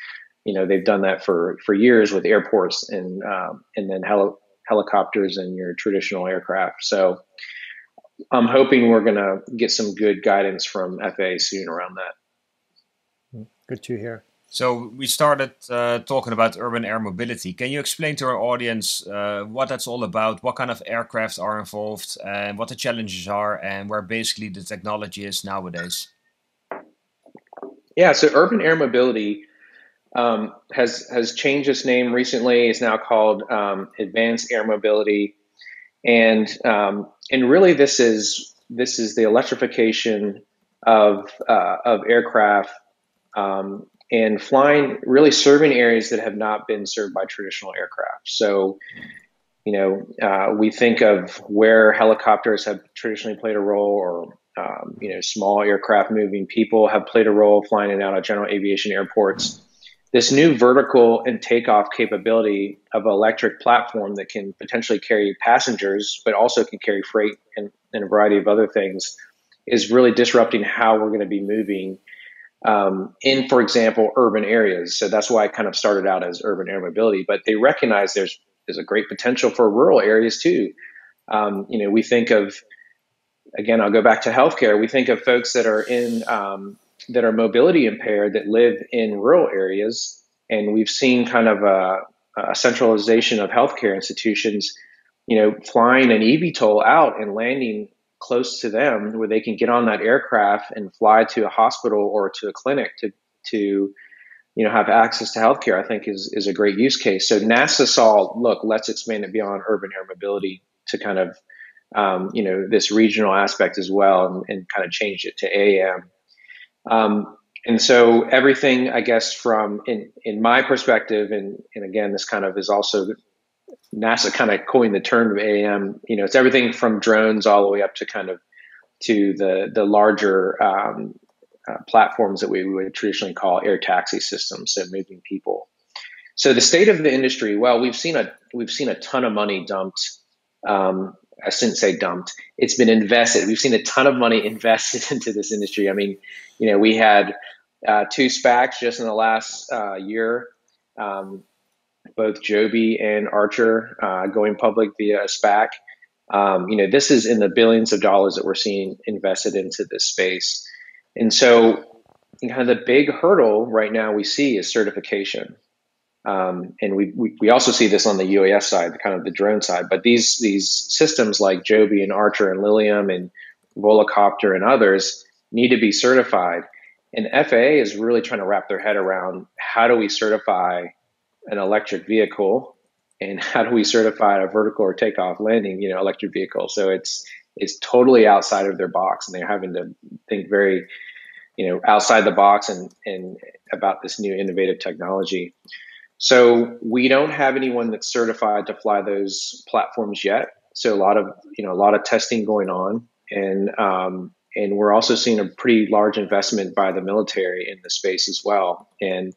You know, they've done that for, for years with airports and, um, and then heli- helicopters and your traditional aircraft. So I'm hoping we're going to get some good guidance from FAA soon around that. Good to hear. So we started uh, talking about urban air mobility. Can you explain to our audience uh, what that's all about? What kind of aircraft are involved, and what the challenges are, and where basically the technology is nowadays? Yeah, so urban air mobility um, has has changed its name recently. It's now called um, Advanced Air Mobility, and um, and really this is this is the electrification of uh, of aircraft um, and flying, really serving areas that have not been served by traditional aircraft. So. You know, uh, we think of where helicopters have traditionally played a role, or um, you know, small aircraft moving people have played a role flying in and out of general aviation airports this new vertical and takeoff capability of electric platform that can potentially carry passengers, but also can carry freight and, and a variety of other things, is really disrupting how we're going to be moving um, in, for example, urban areas. So that's why I kind of started out as urban air mobility. But they recognize there's there's a great potential for rural areas too. Um, you know, we think of again, I'll go back to healthcare. We think of folks that are in um, that are mobility impaired that live in rural areas. And we've seen kind of a, a centralization of healthcare institutions, you know, flying an eVTOL out and landing close to them where they can get on that aircraft and fly to a hospital or to a clinic to, to you know, have access to healthcare, I think is is a great use case. So NASA saw, look, let's expand it beyond urban air mobility to kind of, um, you know, this regional aspect as well, and, and kind of changed it to AAM Um, and so everything, I guess, from in in my perspective, and and again, this kind of is also NASA kind of coined the term of AAM. You know, it's everything from drones all the way up to kind of to the the larger um, uh, platforms that we would traditionally call air taxi systems, so moving people. So the state of the industry, well, we've seen a we've seen a ton of money dumped. Um, I shouldn't say dumped. It's been invested. We've seen a ton of money invested into this industry. I mean, you know, we had uh, two SPACs just in the last uh, year, um, both Joby and Archer uh, going public via SPAC. Um, you know, this is in the billions of dollars that we're seeing invested into this space. And so, kind of the big hurdle right now we see is certification. Um, and we, we, we also see this on the UAS side, the kind of the drone side. But these these systems like Joby and Archer and Lilium and Volocopter and others need to be certified. And FAA is really trying to wrap their head around how do we certify an electric vehicle and how do we certify a vertical or takeoff landing, you know, electric vehicle. So it's it's totally outside of their box and they're having to think very you know outside the box and and about this new innovative technology. So we don't have anyone that's certified to fly those platforms yet. So a lot of you know a lot of testing going on and um, and we're also seeing a pretty large investment by the military in the space as well. And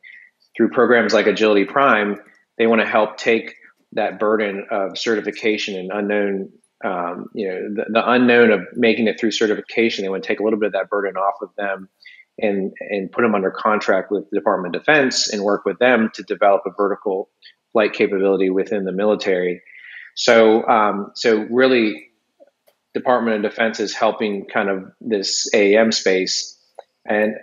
through programs like agility prime they want to help take that burden of certification and unknown um, you know, the, the, unknown of making it through certification, they want to take a little bit of that burden off of them and, and put them under contract with the Department of Defense and work with them to develop a vertical flight capability within the military. So, um, so really, Department of Defense is helping kind of this AAM space. And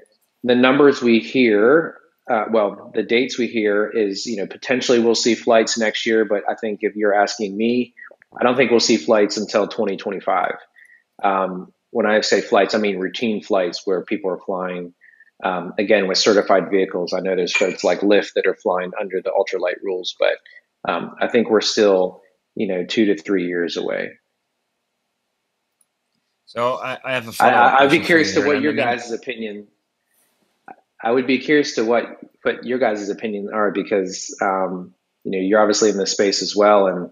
the numbers we hear, uh, well, the dates we hear is, you know, potentially we'll see flights next year. But I think if you're asking me, I don't think we'll see flights until 2025. Um, when I say flights, I mean routine flights where people are flying. Um, again, with certified vehicles, I know there's folks like Lyft that are flying under the ultralight rules, but um, I think we're still, you know, two to three years away. So I, I have a. I, I'd be curious to what your guys' opinion. I would be curious to what what your guys' opinions are because um, you know you're obviously in this space as well, and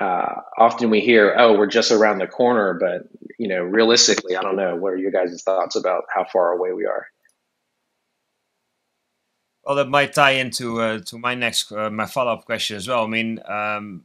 uh, often we hear, "Oh, we're just around the corner," but you know, realistically, I don't know. What are your guys' thoughts about how far away we are? Well, that might tie into uh, to my next uh, my follow up question as well. I mean, um,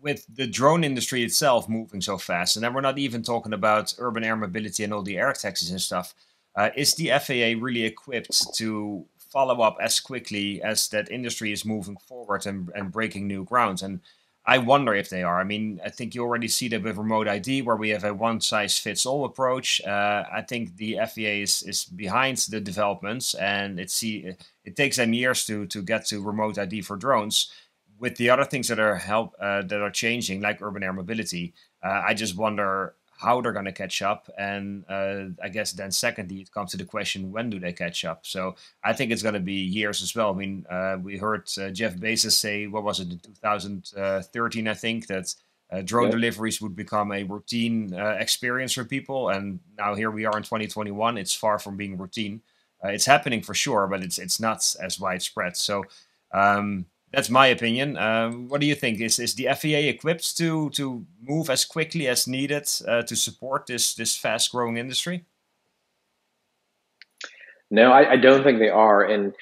with the drone industry itself moving so fast, and then we're not even talking about urban air mobility and all the air taxis and stuff. Uh, is the FAA really equipped to follow up as quickly as that industry is moving forward and, and breaking new grounds? And I wonder if they are. I mean, I think you already see that with remote ID, where we have a one size fits all approach. Uh, I think the FAA is, is behind the developments, and it see it takes them years to to get to remote ID for drones. With the other things that are help uh, that are changing, like urban air mobility, uh, I just wonder how they're going to catch up. And uh, I guess then, secondly, it comes to the question when do they catch up? So I think it's going to be years as well. I mean, uh, we heard uh, Jeff Bezos say, what was it, in 2013, I think, that uh, drone yeah. deliveries would become a routine uh, experience for people. And now here we are in 2021. It's far from being routine. Uh, it's happening for sure, but it's it's not as widespread. So um, that's my opinion. Um, what do you think? Is is the FAA equipped to to move as quickly as needed uh, to support this this fast growing industry? No, I, I, don't think they are. And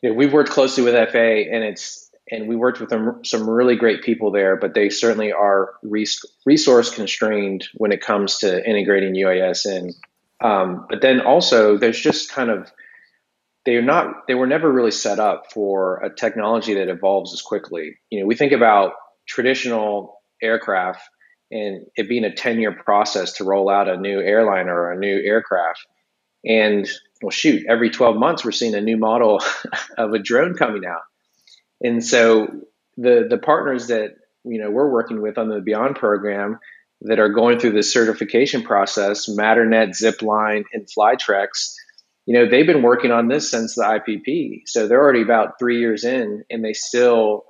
you know, we've worked closely with FAA, and it's and we worked with them, some really great people there, but they certainly are res- resource constrained when it comes to integrating UAS in. Um, but then also, there's just kind of they're not they were never really set up for a technology that evolves as quickly. You know, we think about traditional aircraft and it being a 10 year process to roll out a new airliner or a new aircraft. And well, shoot, every 12 months we're seeing a new model of a drone coming out. And so the the partners that you know we're working with on the Beyond program that are going through this certification process, Matternet, Zipline, and Flytrex, you know, they've been working on this since the IPP. So they're already about three years in and they still,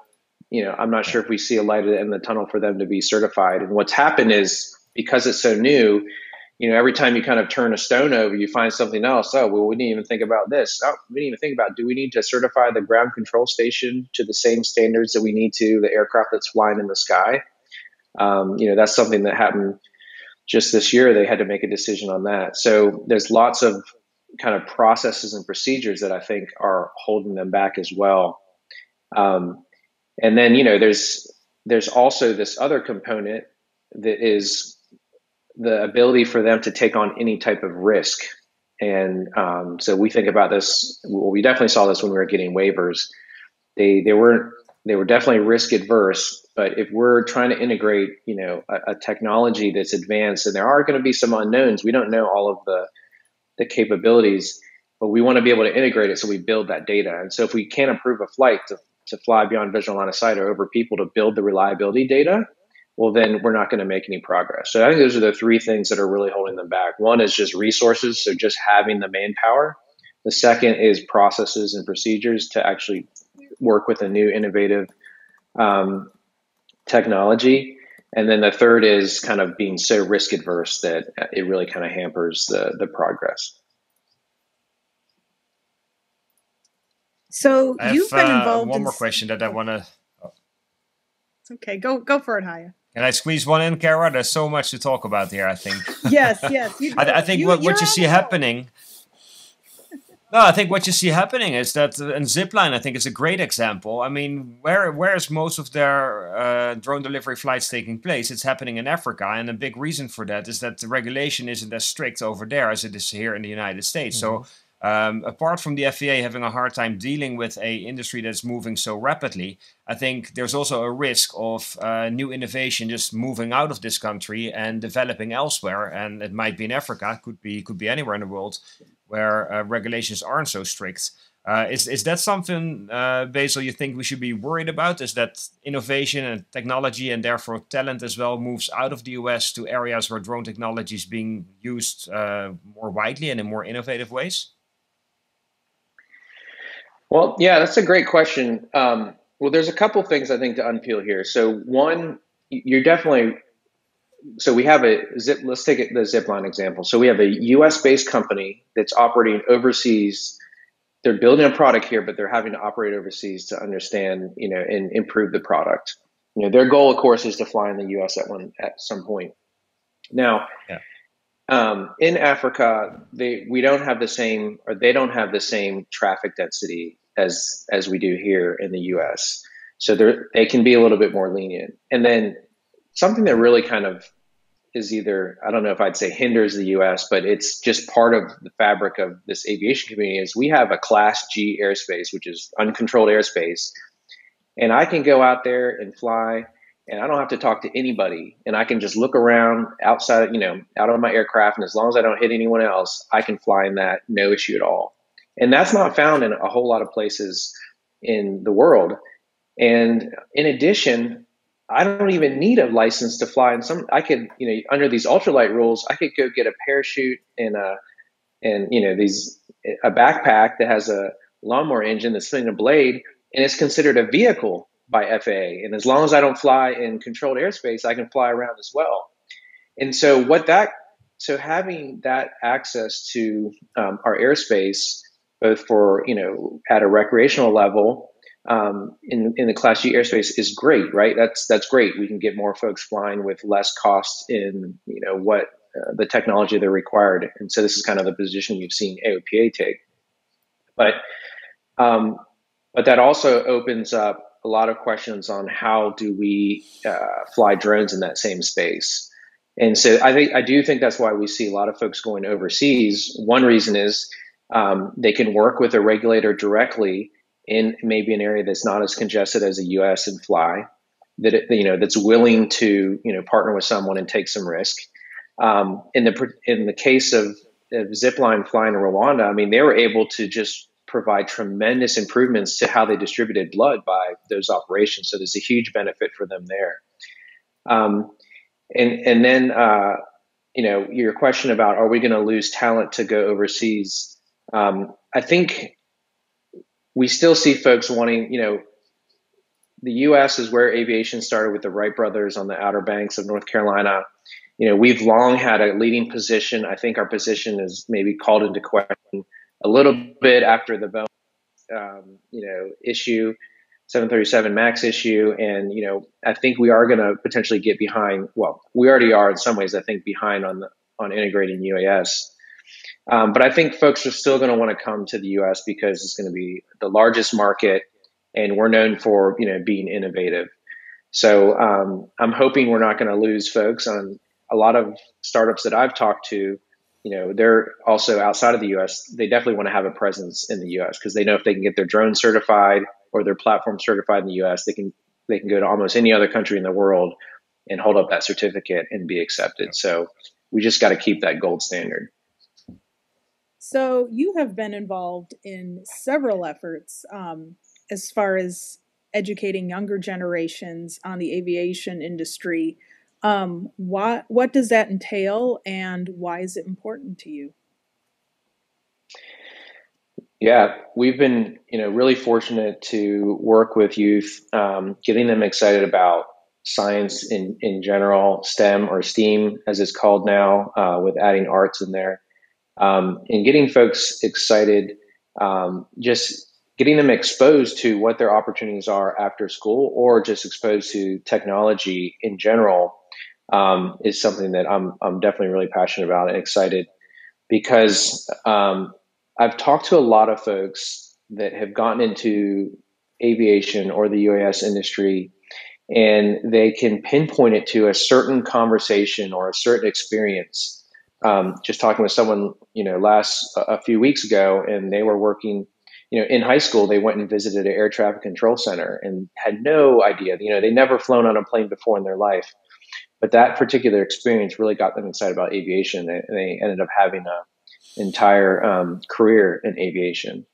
you know, I'm not sure if we see a light at the end of the tunnel for them to be certified. And what's happened is because it's so new, you know, every time you kind of turn a stone over, you find something else. Oh, well, we didn't even think about this. Oh, we didn't even think about do we need to certify the ground control station to the same standards that we need to the aircraft that's flying in the sky? Um, you know, that's something that happened just this year. They had to make a decision on that. So there's lots of kind of processes and procedures that I think are holding them back as well. Um, and then, you know, there's there's also this other component that is the ability for them to take on any type of risk. And um, so we think about this. Well, we definitely saw this when we were getting waivers. They they weren't they were definitely risk adverse. But if we're trying to integrate, you know, a, a technology that's advanced, and there are going to be some unknowns, we don't know all of the the capabilities, but we want to be able to integrate it so we build that data. And so if we can't approve a flight to, to fly beyond visual line of sight or over people to build the reliability data, well, then we're not going to make any progress. So I think those are the three things that are really holding them back. One is just resources, so just having the manpower. The second is processes and procedures to actually work with a new innovative um, technology. And then the third is kind of being so risk adverse that it really kind of hampers the, the progress. So you've been uh, involved. One in more question that I want to. Oh. Okay, go go for it, Haye. Can I squeeze one in, Kara? There's so much to talk about here. I think. yes, yes. I, I, think you, what, what you see happening. No, I think what you see happening is that, uh, and Zipline, I think, is a great example. I mean, where where is most of their uh, drone delivery flights taking place? It's happening in Africa, and a big reason for that is that the regulation isn't as strict over there as it is here in the United States. Mm-hmm. So um, apart from the FAA having a hard time dealing with a industry that's moving so rapidly, I think there's also a risk of uh, new innovation just moving out of this country and developing elsewhere. And it might be in Africa, could be could be anywhere in the world where uh, regulations aren't so strict. Uh, is is that something, uh, Basil, you think we should be worried about? Is that innovation and technology and therefore talent as well moves out of the US to areas where drone technology is being used uh, more widely and in more innovative ways? Well, yeah, that's a great question. Um, well, there's a couple things I think to unpeel here. So one, you're definitely so we have a zip. Let's take it, the Zipline example. So we have a U.S. based company that's operating overseas. They're building a product here, but they're having to operate overseas to understand, you know, and improve the product. You know, their goal, of course, is to fly in the U.S. at one at some point. Now, yeah. Um, in Africa, they we don't have the same, or they don't have the same traffic density as as we do here in the U.S. So they they can be a little bit more lenient. And then something that really kind of is either I don't know if I'd say hinders the U.S., but it's just part of the fabric of this aviation community. Is we have a Class G airspace, which is uncontrolled airspace, and I can go out there and fly and I don't have to talk to anybody and I can just look around outside, you know, out of my aircraft. And as long as I don't hit anyone else, I can fly in that no issue at all. And that's not found in a whole lot of places in the world. And in addition, I don't even need a license to fly. And some, I could, you know, under these ultralight rules, I could go get a parachute and a, and you know, these, a backpack that has a lawnmower engine that's spinning a blade and it's considered a vehicle by FAA. And as long as I don't fly in controlled airspace, I can fly around as well. And so what that so having that access to um, our airspace, both for you know at a recreational level um, in in the Class G airspace, is great, right? That's that's great. We can get more folks flying with less cost in you know what uh, the technology they're required. And so this is kind of the position you've seen AOPA take. But um, but that also opens up a lot of questions on how do we uh, fly drones in that same space. And so I think I do think that's why we see a lot of folks going overseas. One reason is um, they can work with a regulator directly in maybe an area that's not as congested as the U.S. and fly. That it, you know that's willing to you know partner with someone and take some risk. Um, in the in the case of, of Zipline flying in Rwanda, I mean they were able to just provide tremendous improvements to how they distributed blood by those operations. So there's a huge benefit for them there. Um, and and then uh, you know your question about are we going to lose talent to go overseas? um, I think we still see folks wanting, you know, the U.S. is where aviation started with the Wright brothers on the Outer Banks of North Carolina. You know, we've long had a leading position. I think our position is maybe called into question a little bit after the Boeing, um, you know, issue, 737 Max issue, and you know, I think we are going to potentially get behind. Well, we already are in some ways. I think behind on the, on integrating UAS. Um, but I think folks are still going to want to come to the U.S. because it's going to be the largest market, and we're known for you know being innovative. So um, I'm hoping we're not going to lose folks on a lot of startups that I've talked to. You know, they're also outside of the U.S. They definitely want to have a presence in the U.S. because they know if they can get their drone certified or their platform certified in the U.S., they can they can go to almost any other country in the world and hold up that certificate and be accepted. So we just got to keep that gold standard. So you have been involved in several efforts um, as far as educating younger generations on the aviation industry. Um, what what does that entail, and why is it important to you? Yeah, we've been you know really fortunate to work with youth, um, getting them excited about science in in general, STEM or STEAM as it's called now, uh, with adding arts in there um, and getting folks excited, um, just getting them exposed to what their opportunities are after school or just exposed to technology in general um, is something that I'm, I'm definitely really passionate about and excited because um, I've talked to a lot of folks that have gotten into aviation or the UAS industry and they can pinpoint it to a certain conversation or a certain experience um, just talking with someone, you know, last a few weeks ago, and they were working, you know, in high school. They went and visited an air traffic control center and had no idea. You know, they never flown on a plane before in their life, but that particular experience really got them excited about aviation, and they ended up having an entire um, career in aviation.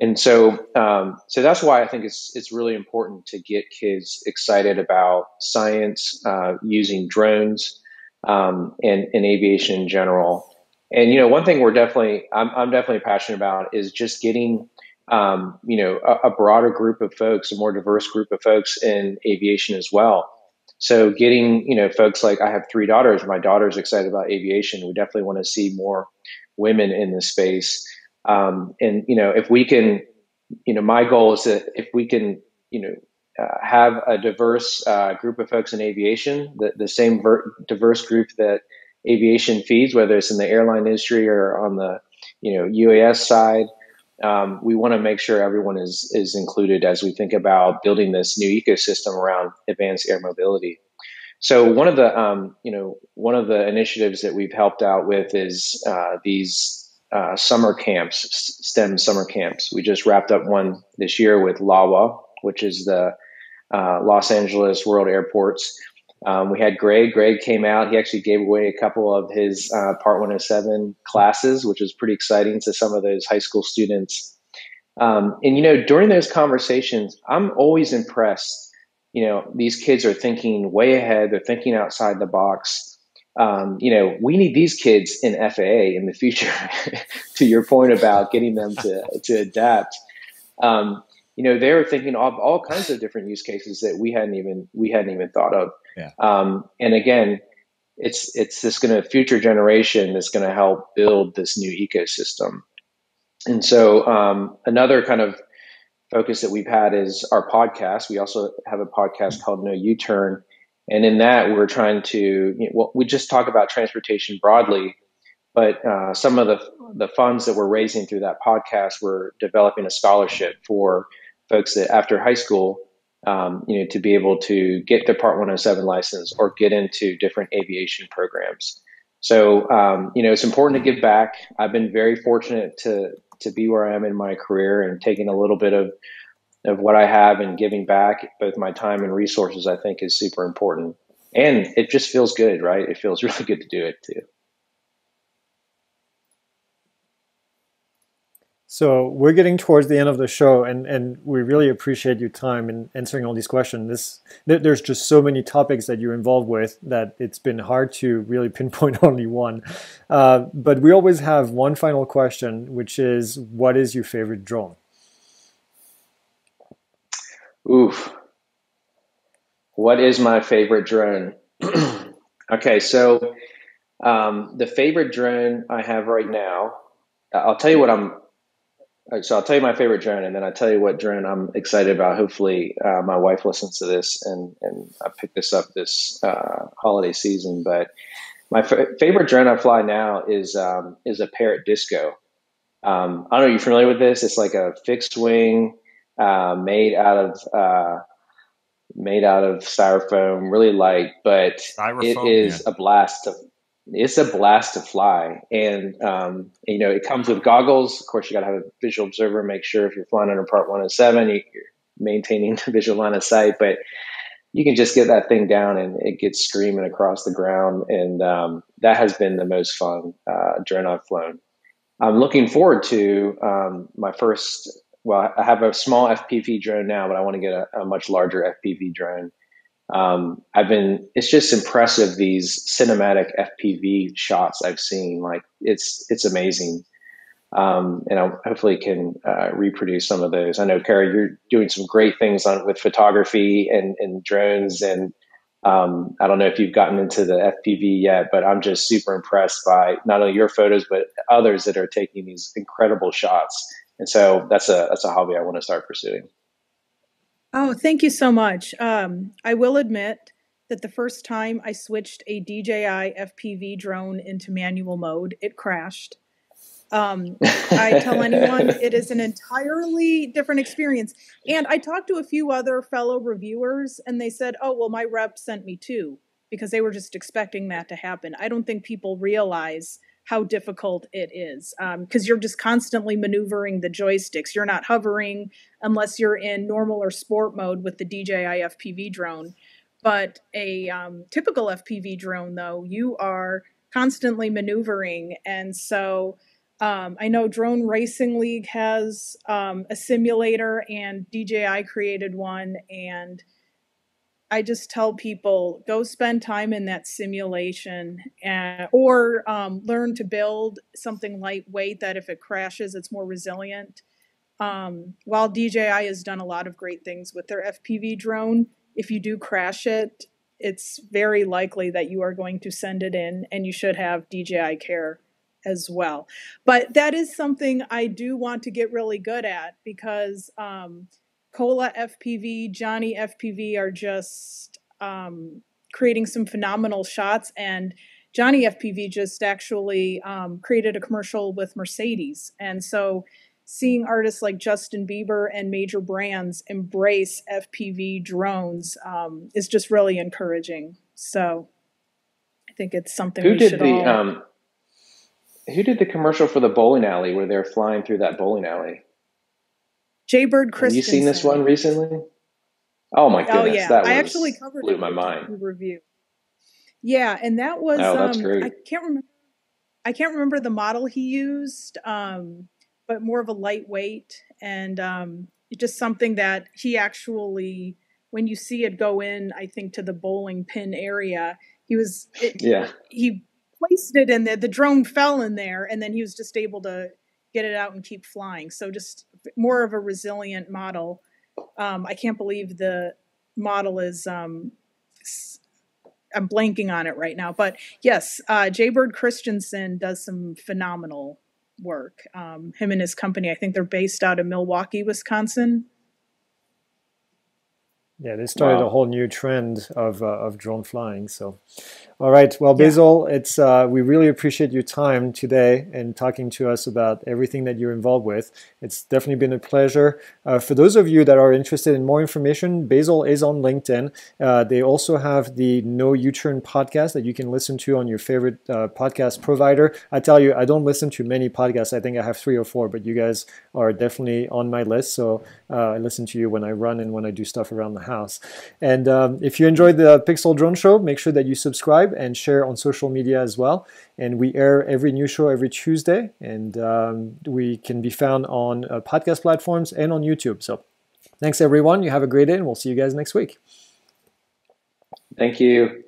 And so, um, so that's why I think it's it's really important to get kids excited about science, uh, using drones um, and, aviation in general. And you know, one thing we're definitely I'm, I'm definitely passionate about is just getting um, you know a, a, broader group of folks, a more diverse group of folks in aviation as well. So getting you know folks like I have three daughters. My daughter's excited about aviation. We definitely want to see more women in this space. Um, and you know, if we can, you know, my goal is that if we can, you know, uh, have a diverse uh, group of folks in aviation, the, the same ver- diverse group that aviation feeds, whether it's in the airline industry or on the you know UAS side. Um, we want to make sure everyone is is included as we think about building this new ecosystem around advanced air mobility. So one of the um, you know one of the initiatives that we've helped out with is uh, these uh, summer camps, STEM summer camps. We just wrapped up one this year with LAWA, which is the uh, Los Angeles World Airports. Um, we had Greg. Greg came out. He actually gave away a couple of his uh, Part 107 classes, which was pretty exciting to some of those high school students. Um, and, you know, during those conversations, I'm always impressed. You know, these kids are thinking way ahead, they're thinking outside the box. Um, you know, we need these kids in FAA in the future, to your point about getting them to, to adapt. Um, you know they were thinking of all kinds of different use cases that we hadn't even we hadn't even thought of. Yeah. um, and again it's it's this going to future generation that's going to help build this new ecosystem. And so um, another kind of focus that we've had is our podcast. We also have a podcast called no u-turn. And in that we're trying to you know, well, we just talk about transportation broadly but uh, some of the the funds that we're raising through that podcast, we're developing a scholarship for folks that after high school, um, you know, to be able to get their Part 107 license or get into different aviation programs. So, um, you know, it's important to give back. I've been very fortunate to to be where I am in my career and taking a little bit of of what I have and giving back both my time and resources. I think is super important, and it just feels good, right? It feels really good to do it too. So we're getting towards the end of the show, and, and we really appreciate your time in answering all these questions. This there's just so many topics that you're involved with that it's been hard to really pinpoint only one. Uh, but we always have one final question, which is, what is your favorite drone? Oof. What is my favorite drone? okay, so um, the favorite drone I have right now, I'll tell you what I'm so I'll tell you my favorite drone, and then I'll tell you what drone I'm excited about. Hopefully, uh, my wife listens to this, and and I picked this up this uh, holiday season. But my f- favorite drone I fly now is um, is a Parrot Disco. Um, I don't know. You're familiar with this? It's like a fixed wing uh, made out of uh, made out of styrofoam, really light, but styrofoam, it is yeah. a blast to it's a blast to fly. And, um, you know, it comes with goggles. Of course, you got to have a visual observer, make sure if you're flying under part 107, you're maintaining the visual line of sight. But you can just get that thing down and it gets screaming across the ground. And um, that has been the most fun uh, drone I've flown. I'm looking forward to um, my first. Well, I have a small FPV drone now, but I want to get a, a much larger FPV drone um, I've been, it's just impressive these cinematic FPV shots I've seen. Like it's, it's amazing. Um, and I hopefully can uh, reproduce some of those. I know, Kara, you're doing some great things on with photography and, and drones. And um, I don't know if you've gotten into the FPV yet, but I'm just super impressed by not only your photos, but others that are taking these incredible shots. And so that's a, that's a hobby I want to start pursuing. Oh, thank you so much. Um, I will admit that the first time I switched a DJI FPV drone into manual mode, it crashed. Um, I tell anyone it is an entirely different experience. And I talked to a few other fellow reviewers, and they said, oh, well, my rep sent me two because they were just expecting that to happen. I don't think people realize how difficult it is because um, you're just constantly maneuvering the joysticks. You're not hovering unless you're in normal or sport mode with the DJI FPV drone. But a um, typical FPV drone, though, you are constantly maneuvering. And so um, I know Drone Racing League has um, a simulator, and DJI created one. And I just tell people go spend time in that simulation and, or um, learn to build something lightweight that if it crashes, it's more resilient. Um, while DJI has done a lot of great things with their FPV drone, if you do crash it, it's very likely that you are going to send it in and you should have DJI care as well. But that is something I do want to get really good at because um, Cola FPV, Johnny FPV are just um, creating some phenomenal shots. And Johnny FPV just actually um, created a commercial with Mercedes. And so seeing artists like Justin Bieber and major brands embrace FPV drones um, is just really encouraging. So I think it's something who did the all... um, who did the commercial for the bowling alley where they're flying through that bowling alley? Jaybird Christensen. Have you seen this one recently? Oh my oh, goodness! Oh yeah, that I actually covered blew my mind. Review. Yeah, and that was. Oh, that's um, great. I can't remember. I can't remember the model he used, um, but more of a lightweight and um, just something that he actually, when you see it go in, I think to the bowling pin area, he was. It, yeah. He placed it in there. The drone fell in there, and then he was just able to get it out and keep flying. So just more of a resilient model. Um, I can't believe the model is. Um, I'm blanking on it right now, but yes, uh, Jaybird Christensen does some phenomenal work. Um, him and his company, I think they're based out of Milwaukee, Wisconsin. Yeah, they started wow. a whole new trend of uh, of drone flying. So, all right. Well, Basil, yeah. it's uh, we really appreciate your time today and talking to us about everything that you're involved with. It's definitely been a pleasure. Uh, for those of you that are interested in more information, Basil is on LinkedIn. Uh, they also have the No U-Turn podcast that you can listen to on your favorite uh, podcast provider. I tell you, I don't listen to many podcasts. I think I have three or four, but you guys are definitely on my list. So uh, I listen to you when I run and when I do stuff around the house. And um, if you enjoyed the PiXL Drone Show, make sure that you subscribe subscribe and share on social media as well. And we air every new show every Tuesday, and um, we can be found on uh, podcast platforms and on YouTube. So thanks, everyone. You have a great day, and we'll see you guys next week. Thank you.